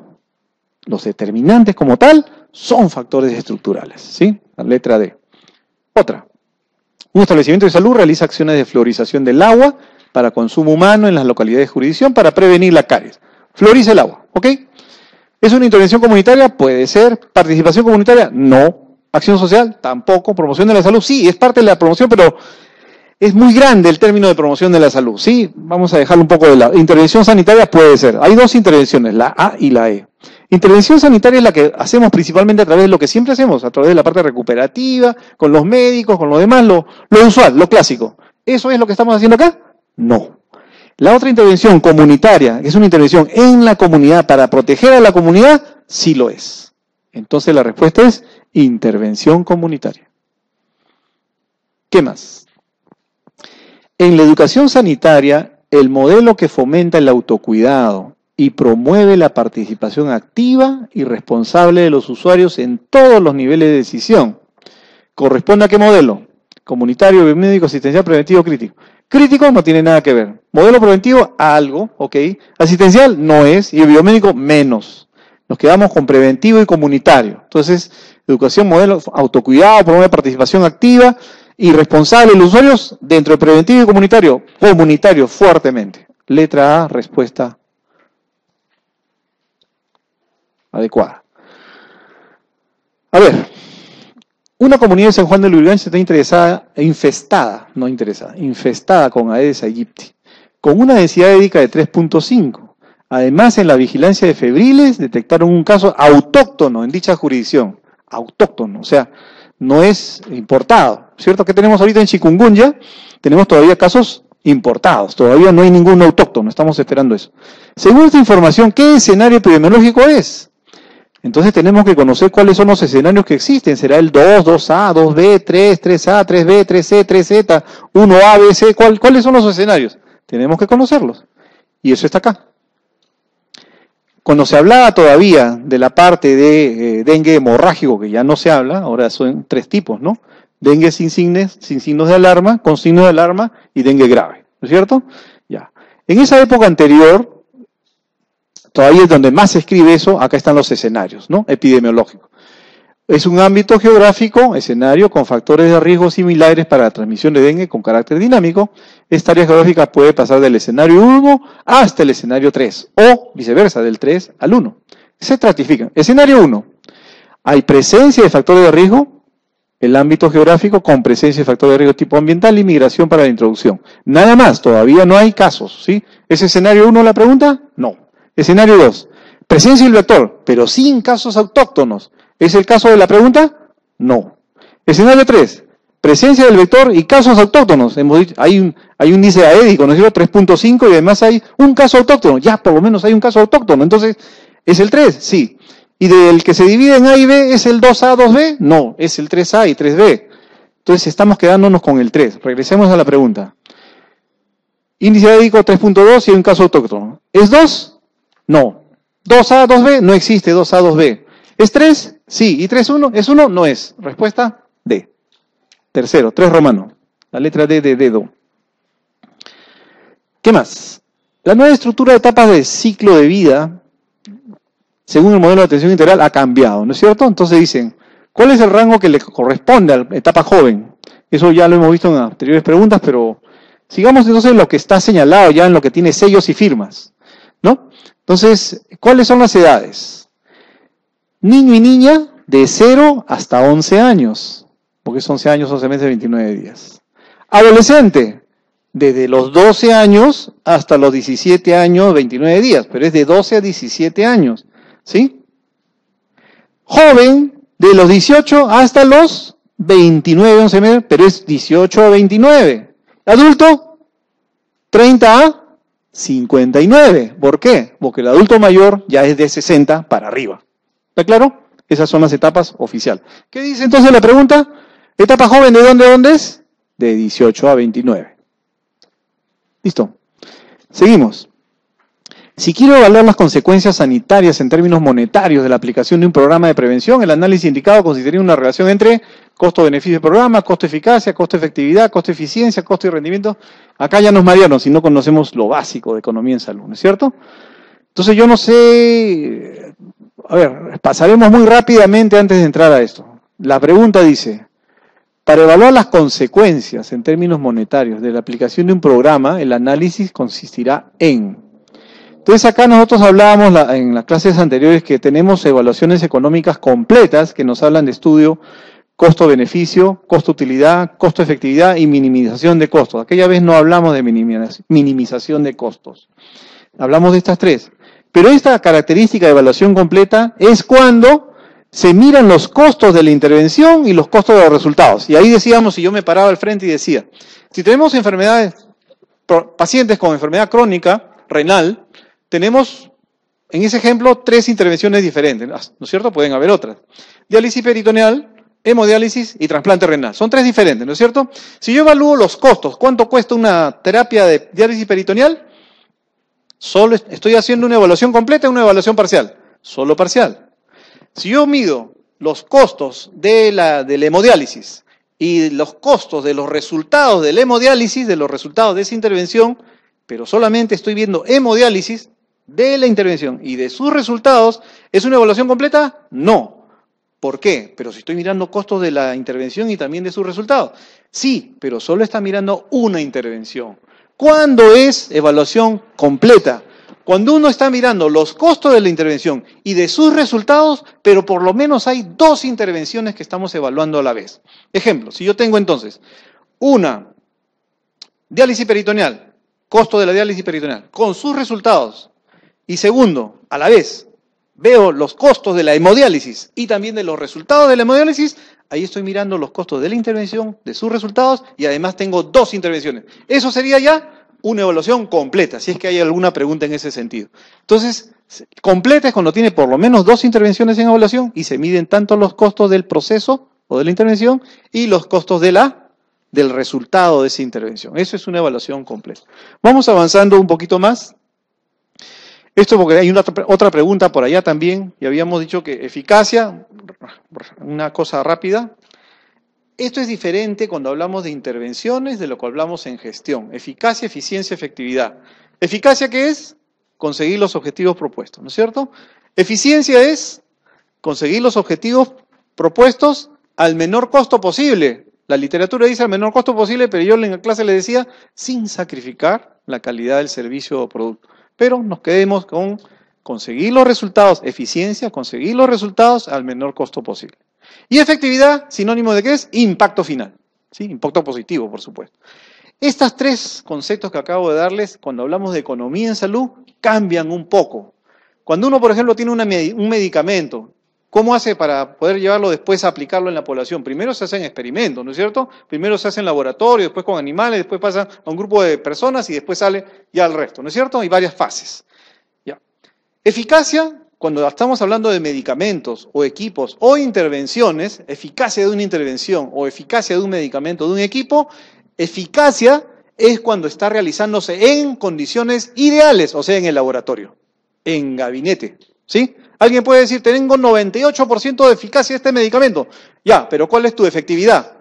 Los determinantes como tal son factores estructurales, ¿sí? La letra D. Otra. Un establecimiento de salud realiza acciones de florización del agua para consumo humano en las localidades de jurisdicción para prevenir la caries. Floriza el agua, ¿ok? ¿Es una intervención comunitaria? Puede ser. ¿Participación comunitaria? No. ¿Acción social? Tampoco. ¿Promoción de la salud? Sí, es parte de la promoción, pero es muy grande el término de promoción de la salud. Sí, vamos a dejarlo un poco de lado. Intervención sanitaria puede ser. Hay dos intervenciones, la A y la E. Intervención sanitaria es la que hacemos principalmente a través de lo que siempre hacemos, a través de la parte recuperativa, con los médicos, con lo demás, lo, usual, lo clásico. ¿Eso es lo que estamos haciendo acá? No. La otra intervención comunitaria, que es una intervención en la comunidad para proteger a la comunidad, sí lo es. Entonces la respuesta es intervención comunitaria. ¿Qué más? En la educación sanitaria, el modelo que fomenta el autocuidado, y promueve la participación activa y responsable de los usuarios en todos los niveles de decisión. ¿Corresponde a qué modelo? Comunitario, biomédico, asistencial, preventivo, crítico. Crítico no tiene nada que ver. Modelo preventivo, algo, ok. Asistencial no es, y biomédico menos. Nos quedamos con preventivo y comunitario. Entonces, educación, modelo, autocuidado, promueve participación activa y responsable de los usuarios dentro de preventivo y comunitario. Comunitario, fuertemente. Letra A, respuesta adecuada. A ver, una comunidad de San Juan de Lurigancho está interesada, infestada, no interesada, infestada con Aedes aegypti, con una densidad édica de 3.5. Además, en la vigilancia de febriles detectaron un caso autóctono en dicha jurisdicción. Autóctono, o sea, no es importado. ¿Cierto? que tenemos ahorita en Chikungunya? Tenemos todavía casos importados. Todavía no hay ningún autóctono, estamos esperando eso. Según esta información, ¿qué escenario epidemiológico es? Entonces tenemos que conocer cuáles son los escenarios que existen. ¿Será el 2, 2A, 2B, 3, 3A, 3B, 3C, 3Z, 1A, B, C? ¿Cuáles son los escenarios? Tenemos que conocerlos. Y eso está acá. Cuando se hablaba todavía de la parte de eh, dengue hemorrágico, que ya no se habla, ahora son tres tipos, ¿no? Dengue sin, signos, sin signos de alarma, con signos de alarma y dengue grave, ¿no es cierto? Ya. En esa época anterior, todavía es donde más se escribe eso, acá están los escenarios, ¿no? Epidemiológicos. Es un ámbito geográfico, escenario con factores de riesgo similares para la transmisión de dengue con carácter dinámico. Esta área geográfica puede pasar del escenario 1 hasta el escenario 3 o viceversa, del 3 al 1. Se estratifican. Escenario 1. Hay presencia de factores de riesgo, el ámbito geográfico con presencia de factores de riesgo tipo ambiental y migración para la introducción. Nada más, todavía no hay casos, ¿sí? ¿Es escenario 1 la pregunta? No. Escenario 2. Presencia del vector, pero sin casos autóctonos. ¿Es el caso de la pregunta? No. Escenario 3. Presencia del vector y casos autóctonos. Hay un, hay un índice aédico, ¿no es cierto? 3.5 y además hay un caso autóctono. Ya, por lo menos hay un caso autóctono. Entonces, ¿es el 3? Sí. ¿Y del que se divide en A y B es el 2A, 2B? No, es el 3A y 3B. Entonces estamos quedándonos con el 3. Regresemos a la pregunta. Índice aédico 3.2 y hay un caso autóctono. ¿Es 2? No. 2A, 2B, no existe 2A, 2B. ¿Es 3? Sí. ¿Y 3, 1? ¿Es 1? No es. Respuesta. Tercero, 3 romano. La letra D de dedo. ¿Qué más? La nueva estructura de etapas de ciclo de vida, según el modelo de atención integral, ha cambiado, ¿no es cierto? Entonces dicen, ¿cuál es el rango que le corresponde a la etapa joven? Eso ya lo hemos visto en anteriores preguntas, pero sigamos entonces lo que está señalado ya en lo que tiene sellos y firmas, ¿no? Entonces, ¿cuáles son las edades? Niño y niña de 0 hasta 11 años, porque es 11 años, 11 meses, 29 días. Adolescente, desde los 12 años hasta los 17 años, 29 días, pero es de 12 a 17 años, ¿sí? Joven, de los 18 hasta los 29, 11 meses, pero es 18 a 29. Adulto, 30 a 59. ¿Por qué? Porque el adulto mayor ya es de 60 para arriba. ¿Está claro? Esas son las etapas oficiales. ¿Qué dice entonces la pregunta? ¿Etapa joven de dónde a dónde es? De 18 a 29. Listo. Seguimos. Si quiero evaluar las consecuencias sanitarias en términos monetarios de la aplicación de un programa de prevención, el análisis indicado consideraría una relación entre costo-beneficio del programa, costo-eficacia, costo-efectividad, costo-eficiencia, costo y rendimiento. Acá ya nos marearon si no conocemos lo básico de economía en salud, ¿no es cierto? Entonces yo no sé a ver, pasaremos muy rápidamente antes de entrar a esto. La pregunta dice, para evaluar las consecuencias en términos monetarios de la aplicación de un programa, el análisis consistirá en... Entonces acá nosotros hablábamos en las clases anteriores que tenemos evaluaciones económicas completas que nos hablan de estudio costo-beneficio, costo-utilidad, costo-efectividad y minimización de costos. Aquella vez no hablamos de minimización de costos. Hablamos de estas tres. Pero esta característica de evaluación completa es cuando se miran los costos de la intervención y los costos de los resultados. Y ahí decíamos, si yo me paraba al frente y decía, si tenemos enfermedades, pacientes con enfermedad crónica, renal, tenemos, en ese ejemplo, tres intervenciones diferentes, ¿no es cierto? Pueden haber otras. Diálisis peritoneal, hemodiálisis y trasplante renal. Son tres diferentes, ¿no es cierto? Si yo evalúo los costos, ¿cuánto cuesta una terapia de diálisis peritoneal? Solo estoy haciendo una evaluación completa y una evaluación parcial. Solo parcial. Si yo mido los costos de la, de hemodiálisis y los costos de los resultados del hemodiálisis, de los resultados de esa intervención, pero solamente estoy viendo hemodiálisis de la intervención y de sus resultados, ¿es una evaluación completa? No. ¿Por qué? Pero si estoy mirando costos de la intervención y también de sus resultados. Sí, pero solo está mirando una intervención. ¿Cuándo es evaluación completa? Cuando uno está mirando los costos de la intervención y de sus resultados, pero por lo menos hay dos intervenciones que estamos evaluando a la vez. Ejemplo, si yo tengo entonces una diálisis peritoneal, costo de la diálisis peritoneal, con sus resultados, y segundo, a la vez, veo los costos de la hemodiálisis y también de los resultados de la hemodiálisis, ahí estoy mirando los costos de la intervención, de sus resultados y además tengo dos intervenciones. Eso sería ya una evaluación completa, si es que hay alguna pregunta en ese sentido. Entonces, completa es cuando tiene por lo menos dos intervenciones en evaluación y se miden tanto los costos del proceso o de la intervención y los costos de la del resultado de esa intervención. Eso es una evaluación completa. Vamos avanzando un poquito más. Esto porque hay una otra pregunta por allá también, y habíamos dicho que eficacia, una cosa rápida. Esto es diferente cuando hablamos de intervenciones de lo que hablamos en gestión. Eficacia, eficiencia, efectividad. Eficacia, ¿qué es? Conseguir los objetivos propuestos, ¿no es cierto? Eficiencia es conseguir los objetivos propuestos al menor costo posible. La literatura dice al menor costo posible, pero yo en la clase le decía sin sacrificar la calidad del servicio o producto. Pero nos quedemos con conseguir los resultados, eficiencia, conseguir los resultados al menor costo posible. Y efectividad, sinónimo de qué es? Impacto final. ¿sí? Impacto positivo, por supuesto. Estos tres conceptos que acabo de darles, cuando hablamos de economía en salud, cambian un poco. Cuando uno, por ejemplo, tiene un medicamento, ¿cómo hace para poder llevarlo después a aplicarlo en la población? Primero se hacen experimentos, ¿no es cierto? Primero se hace en laboratorio, después con animales, después pasa a un grupo de personas y después sale ya al resto, ¿no es cierto? Hay varias fases. Ya. Eficacia, cuando estamos hablando de medicamentos o equipos o intervenciones, eficacia de una intervención o eficacia de un medicamento o de un equipo, eficacia es cuando está realizándose en condiciones ideales, o sea, en el laboratorio, en gabinete. ¿Sí? Alguien puede decir, tengo 98% de eficacia este medicamento. Ya, pero ¿cuál es tu efectividad?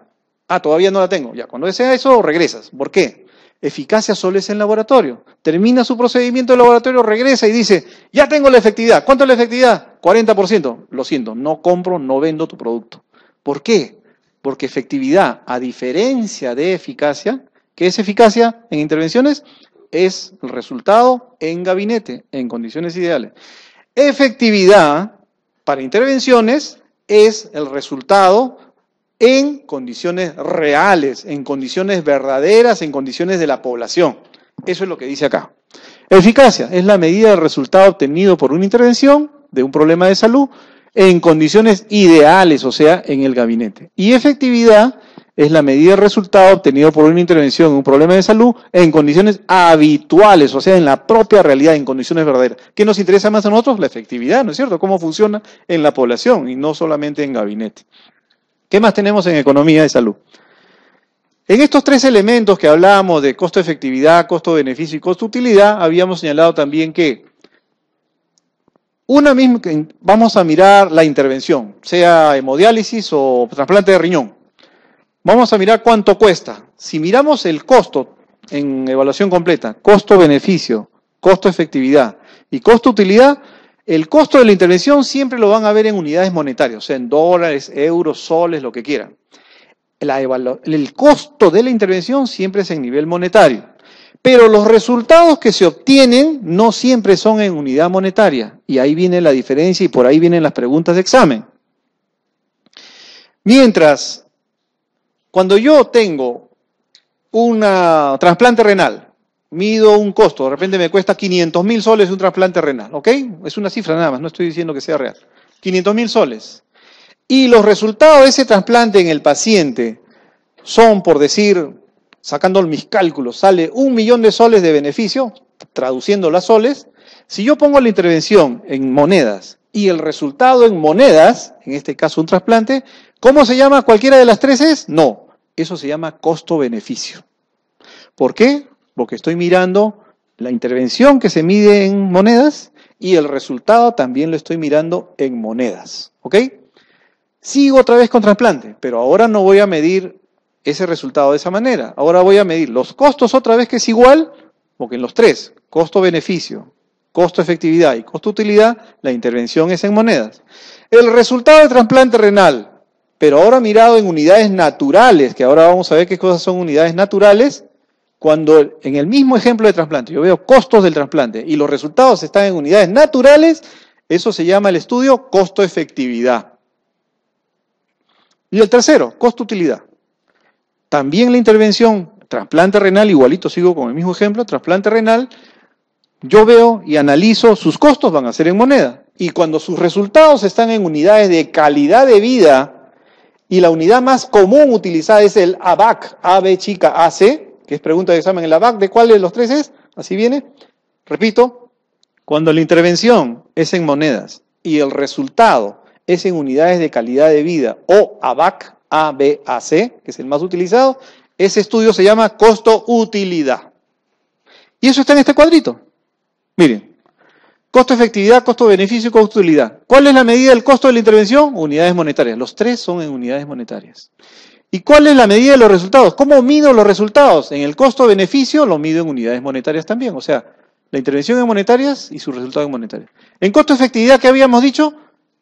Ah, todavía no la tengo. Ya, cuando sea eso, regresas. ¿Por qué? Eficacia solo es en laboratorio. Termina su procedimiento de laboratorio, regresa y dice, ya tengo la efectividad. ¿Cuánto es la efectividad? 40%. Lo siento, no compro, no vendo tu producto. ¿Por qué? Porque efectividad, a diferencia de eficacia, ¿qué es eficacia en intervenciones? Es el resultado en gabinete, en condiciones ideales. Efectividad para intervenciones es el resultado en condiciones reales, en condiciones verdaderas, en condiciones de la población. Eso es lo que dice acá. Eficacia es la medida del resultado obtenido por una intervención de un problema de salud en condiciones ideales, o sea, en el gabinete. Y efectividad es la medida del resultado obtenido por una intervención en un problema de salud en condiciones habituales, o sea, en la propia realidad, en condiciones verdaderas. ¿Qué nos interesa más a nosotros? La efectividad, ¿no es cierto? Cómo funciona en la población y no solamente en gabinete. ¿Qué más tenemos en economía de salud? En estos tres elementos que hablábamos de costo-efectividad, costo-beneficio y costo-utilidad, habíamos señalado también que una misma, vamos a mirar la intervención, sea hemodiálisis o trasplante de riñón. Vamos a mirar cuánto cuesta. Si miramos el costo en evaluación completa, costo-beneficio, costo-efectividad y costo-utilidad, el costo de la intervención siempre lo van a ver en unidades monetarias, o sea, en dólares, euros, soles, lo que quieran. el costo de la intervención siempre es en nivel monetario. Pero los resultados que se obtienen no siempre son en unidad monetaria. Y ahí viene la diferencia y por ahí vienen las preguntas de examen. Mientras, cuando yo tengo un trasplante renal, mido un costo, de repente me cuesta 500 mil soles un trasplante renal, ¿ok? Es una cifra nada más, no estoy diciendo que sea real. 500 mil soles. Y los resultados de ese trasplante en el paciente son, por decir, sacando mis cálculos, sale un millón de soles de beneficio, traduciendo las soles. Si yo pongo la intervención en monedas y el resultado en monedas, en este caso un trasplante, ¿cómo se llama cualquiera de las tres es? No, eso se llama costo-beneficio. ¿Por qué? Porque estoy mirando la intervención que se mide en monedas y el resultado también lo estoy mirando en monedas. ¿Ok? Sigo otra vez con trasplante, pero ahora no voy a medir ese resultado de esa manera. Ahora voy a medir los costos otra vez que es igual, porque en los tres, costo-beneficio, costo-efectividad y costo-utilidad, la intervención es en monedas. El resultado del trasplante renal, pero ahora mirado en unidades naturales, que ahora vamos a ver qué cosas son unidades naturales, cuando en el mismo ejemplo de trasplante yo veo costos del trasplante y los resultados están en unidades naturales, eso se llama el estudio costo-efectividad. Y el tercero, costo-utilidad. También la intervención trasplante renal, igualito sigo con el mismo ejemplo, trasplante renal, yo veo y analizo sus costos van a ser en moneda. Y cuando sus resultados están en unidades de calidad de vida, y la unidad más común utilizada es el ABAC, AB chica AC, que es pregunta de examen en la BAC, ¿de cuál de los tres es? Así viene. Repito, cuando la intervención es en monedas y el resultado es en unidades de calidad de vida o ABAC, ABAC, que es el más utilizado, ese estudio se llama costo-utilidad. Y eso está en este cuadrito. Miren, costo-efectividad, costo-beneficio y costo-utilidad. ¿Cuál es la medida del costo de la intervención? Unidades monetarias. Los tres son en unidades monetarias. ¿Y cuál es la medida de los resultados? ¿Cómo mido los resultados? En el costo-beneficio lo mido en unidades monetarias también, o sea, la intervención en monetarias y sus resultados en monetarios. En costo-efectividad, ¿qué habíamos dicho?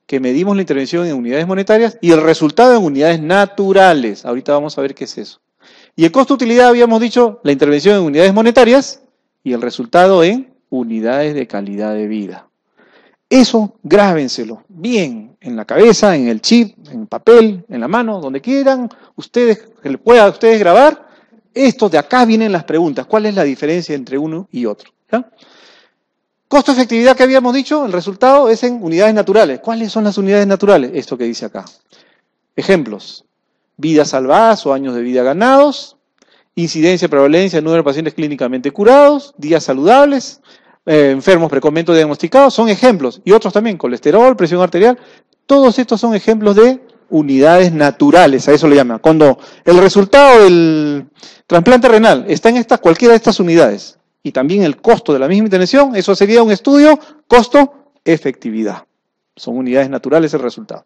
que medimos la intervención en unidades monetarias y el resultado en unidades naturales. Ahorita vamos a ver qué es eso. Y el costo-utilidad habíamos dicho la intervención en unidades monetarias y el resultado en unidades de calidad de vida. Eso grábenselo bien en la cabeza, en el chip, en papel, en la mano, donde quieran, ustedes, que le pueda a ustedes grabar. Esto de acá vienen las preguntas. ¿Cuál es la diferencia entre uno y otro? Costo-efectividad que habíamos dicho, el resultado es en unidades naturales. ¿Cuáles son las unidades naturales? Esto que dice acá. Ejemplos. Vidas salvadas o años de vida ganados, incidencia, prevalencia, número de pacientes clínicamente curados, días saludables, eh, enfermos precomente diagnosticados, son ejemplos. Y otros también, colesterol, presión arterial. Todos estos son ejemplos de unidades naturales, a eso le llaman. Cuando el resultado del trasplante renal está en estas, cualquiera de estas unidades, y también el costo de la misma intervención, eso sería un estudio costo-efectividad. Son unidades naturales el resultado.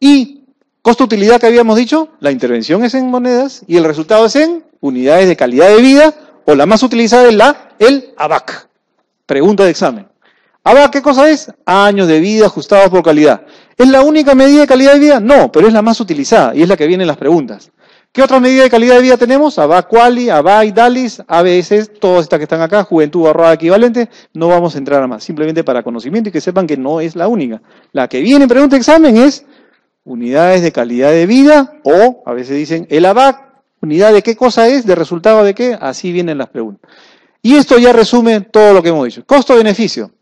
Y costo-utilidad que habíamos dicho, la intervención es en monedas y el resultado es en unidades de calidad de vida o la más utilizada es la, el ABAC. Pregunta de examen. ABAC, ¿qué cosa es? Años de vida ajustados por calidad. ¿Es la única medida de calidad de vida? No, pero es la más utilizada y es la que viene en las preguntas. ¿Qué otra medida de calidad de vida tenemos? ABA Quali, ABA y DALIS, ABS, todas estas que están acá, juventud arroba equivalente, no vamos a entrar a más, simplemente para conocimiento y que sepan que no es la única. La que viene en pregunta examen es unidades de calidad de vida o a veces dicen el ABAC, unidad de qué cosa es, de resultado de qué, así vienen las preguntas. Y esto ya resume todo lo que hemos dicho. Costo-beneficio.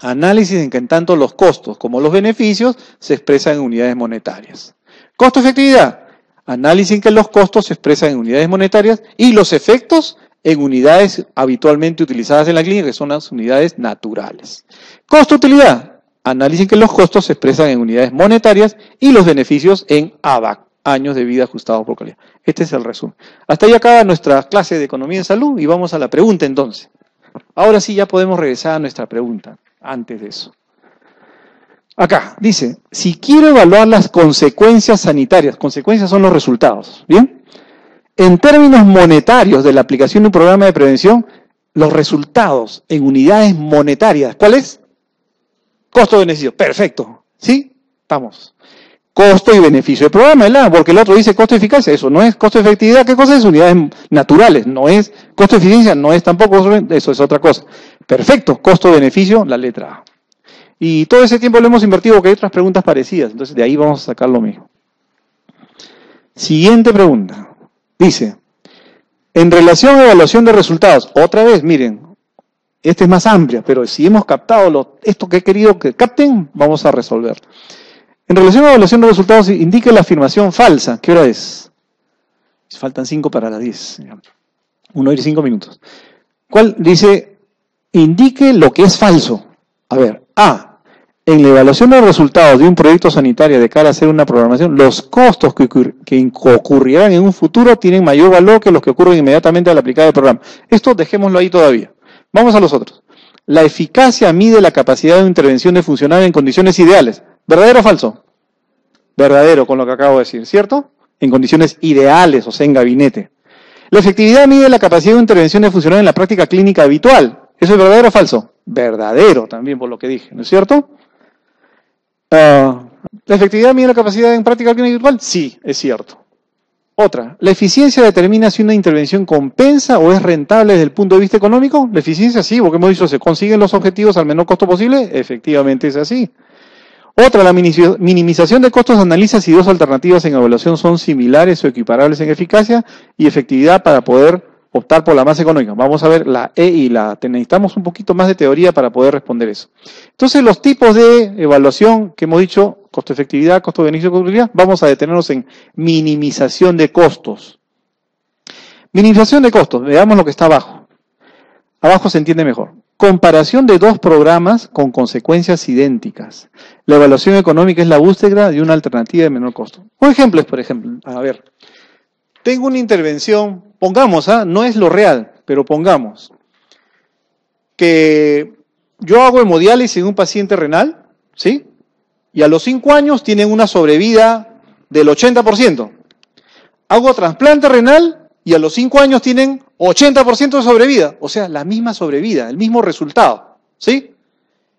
Análisis en que tanto los costos como los beneficios se expresan en unidades monetarias. Costo-efectividad Análisis en que los costos se expresan en unidades monetarias y los efectos en unidades habitualmente utilizadas en la clínica, que son las unidades naturales. Costo-utilidad. Análisis en que los costos se expresan en unidades monetarias y los beneficios en ABAC, años de vida ajustados por calidad. Este es el resumen. Hasta ahí acaba nuestra clase de economía en salud y vamos a la pregunta entonces. Ahora sí ya podemos regresar a nuestra pregunta antes de eso. Acá dice, si quiero evaluar las consecuencias sanitarias, consecuencias son los resultados, ¿bien? En términos monetarios de la aplicación de un programa de prevención, los resultados en unidades monetarias, ¿cuál es? Costo beneficio, perfecto, ¿sí? Estamos. Costo y beneficio del programa, ¿verdad? Porque el otro dice costo eficacia, eso no es costo efectividad, ¿qué cosa es? Unidades naturales, no es costo eficiencia, no es tampoco, eso es otra cosa. Perfecto, costo-beneficio, la letra A. Y todo ese tiempo lo hemos invertido porque hay otras preguntas parecidas. Entonces de ahí vamos a sacar lo mismo. Siguiente pregunta. Dice, en relación a evaluación de resultados, otra vez, miren, esta es más amplia, pero si hemos captado esto que he querido que capten, vamos a resolver. En relación a evaluación de resultados, indique la afirmación falsa. ¿Qué hora es? Faltan cinco para las diez. Uno y cinco minutos. ¿Cuál dice? Indique lo que es falso. A ver, A. En la evaluación de resultados de un proyecto sanitario de cara a hacer una programación, los costos que, ocurrirán en un futuro tienen mayor valor que los que ocurren inmediatamente al aplicar el programa. Esto dejémoslo ahí todavía. Vamos a los otros. La eficacia mide la capacidad de intervención de funcionar en condiciones ideales. ¿Verdadero o falso? Verdadero, con lo que acabo de decir, ¿cierto? En condiciones ideales, o sea, en gabinete. La efectividad mide la capacidad de intervención de funcionar en la práctica clínica habitual. ¿Eso es verdadero o falso? Verdadero también, por lo que dije, ¿no es cierto? Ah, ¿La efectividad mide la capacidad en práctica clínica virtual? Sí, es cierto. Otra, ¿la eficiencia determina si una intervención compensa o es rentable desde el punto de vista económico? La eficiencia sí, porque hemos dicho, ¿se consiguen los objetivos al menor costo posible? Efectivamente es así. Otra, la minimización de costos analiza si dos alternativas en evaluación son similares o equiparables en eficacia y efectividad para poder optar por la más económica. Vamos a ver la E y la T. Necesitamos un poquito más de teoría para poder responder eso. Entonces, los tipos de evaluación que hemos dicho, costo-efectividad, costo-beneficio, costo vamos a detenernos en minimización de costos. Minimización de costos, veamos lo que está abajo. Abajo se entiende mejor. Comparación de dos programas con consecuencias idénticas. La evaluación económica es la búsqueda de una alternativa de menor costo. Un ejemplo es, por ejemplo, a ver, tengo una intervención, pongamos, ¿ah? no es lo real, pero pongamos, que yo hago hemodiálisis en un paciente renal, ¿sí? Y a los 5 años tienen una sobrevida del 80%. Hago trasplante renal y a los 5 años tienen 80% de sobrevida, o sea, la misma sobrevida, el mismo resultado, ¿sí?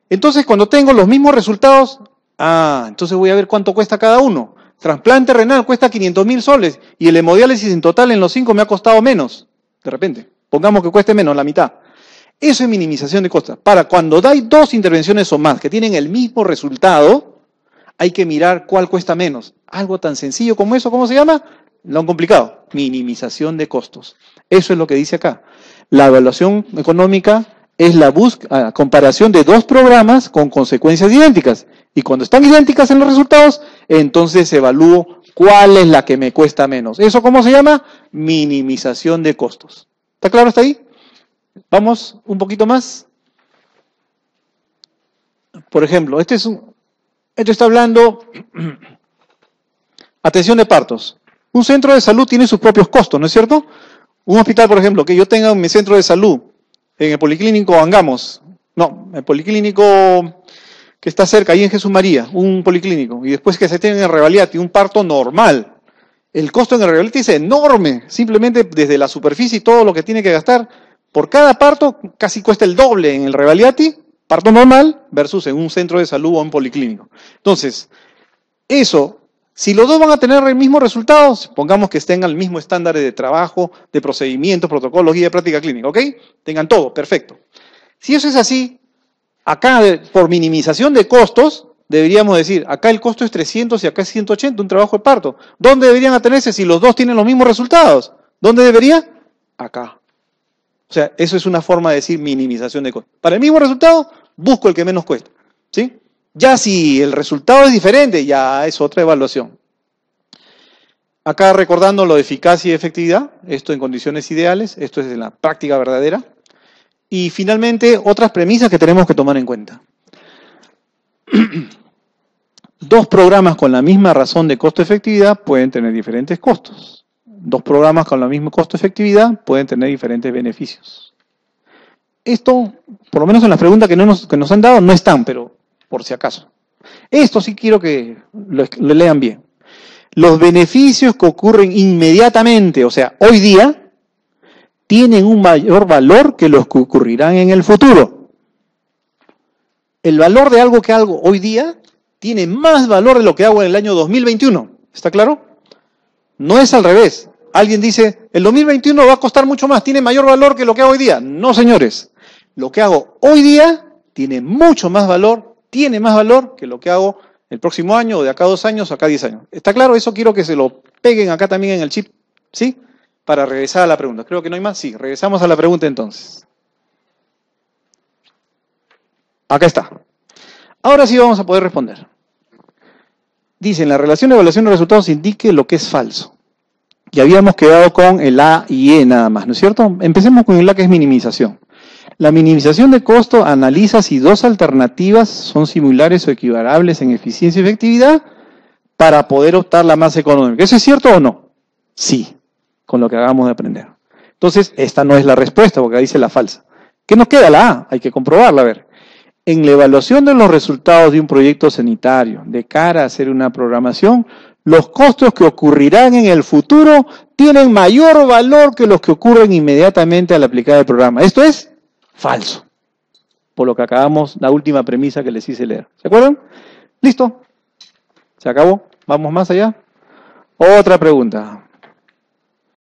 Entonces, cuando tengo los mismos resultados, Ah, entonces voy a ver cuánto cuesta cada uno. Trasplante renal cuesta 500 mil soles y el hemodiálisis en total en los cinco me ha costado menos. De repente, pongamos que cueste menos, la mitad. Eso es minimización de costos. Para cuando hay dos intervenciones o más que tienen el mismo resultado, hay que mirar cuál cuesta menos. Algo tan sencillo como eso, ¿cómo se llama? Lo complicado. Minimización de costos. Eso es lo que dice acá. La evaluación económica es la búsqueda, comparación de dos programas con consecuencias idénticas. Y cuando están idénticas en los resultados, entonces evalúo cuál es la que me cuesta menos. ¿Eso cómo se llama? Minimización de costos. ¿Está claro hasta ahí? Vamos un poquito más. Por ejemplo, este es un, esto está hablando, atención de partos. Un centro de salud tiene sus propios costos, ¿no es cierto? Un hospital, por ejemplo, que yo tenga en mi centro de salud, en el Policlínico Angamos, no, el Policlínico que está cerca, ahí en Jesús María, un policlínico, y después que se tenga en el Revaliati, un parto normal. El costo en el Revaliati es enorme, simplemente desde la superficie y todo lo que tiene que gastar. Por cada parto casi cuesta el doble en el Revaliati, parto normal, versus en un centro de salud o un policlínico. Entonces, eso, si los dos van a tener el mismo resultado, pongamos que estén al mismo estándar de trabajo, de procedimientos, protocolos y de práctica clínica, ¿ok? Tengan todo, perfecto. Si eso es así, Acá, por minimización de costos, deberíamos decir, acá el costo es 300 y acá es 180, un trabajo de parto. ¿Dónde deberían atenerse si los dos tienen los mismos resultados? ¿Dónde debería? Acá. O sea, eso es una forma de decir minimización de costos. Para el mismo resultado, busco el que menos cuesta. ¿Sí? Ya si el resultado es diferente, ya es otra evaluación. Acá recordando lo de eficacia y efectividad, esto en condiciones ideales, esto es en la práctica verdadera. Y finalmente, otras premisas que tenemos que tomar en cuenta. Dos programas con la misma razón de costo-efectividad pueden tener diferentes costos. Dos programas con la misma costo-efectividad pueden tener diferentes beneficios. Esto, por lo menos en las preguntas que, nos, que nos han dado, no están, pero por si acaso. Esto sí quiero que lo, lean bien. Los beneficios que ocurren inmediatamente, o sea, hoy día, tienen un mayor valor que los que ocurrirán en el futuro. El valor de algo que hago hoy día tiene más valor de lo que hago en el año 2021. ¿Está claro? No es al revés. Alguien dice, el 2021 va a costar mucho más, tiene mayor valor que lo que hago hoy día. No, señores. Lo que hago hoy día tiene mucho más valor, tiene más valor que lo que hago el próximo año, o de acá dos años, o acá diez años. ¿Está claro? Eso quiero que se lo peguen acá también en el chip. ¿Sí? para regresar a la pregunta. Creo que no hay más. Sí, regresamos a la pregunta entonces. Acá está. Ahora sí vamos a poder responder. Dice, en la relación de evaluación de resultados indique lo que es falso. Y habíamos quedado con el A y E nada más, ¿no es cierto? Empecemos con el A que es minimización. La minimización de costo analiza si dos alternativas son similares o equivalables en eficiencia y efectividad para poder optar la más económica. ¿Eso es cierto o no? Sí con lo que hagamos de aprender. Entonces, esta no es la respuesta, porque dice la falsa. ¿Qué nos queda? La A, hay que comprobarla. A ver, en la evaluación de los resultados de un proyecto sanitario, de cara a hacer una programación, los costos que ocurrirán en el futuro tienen mayor valor que los que ocurren inmediatamente al aplicar el programa. Esto es falso. Por lo que acabamos la última premisa que les hice leer. ¿Se acuerdan? Listo. Se acabó. Vamos más allá. Otra pregunta.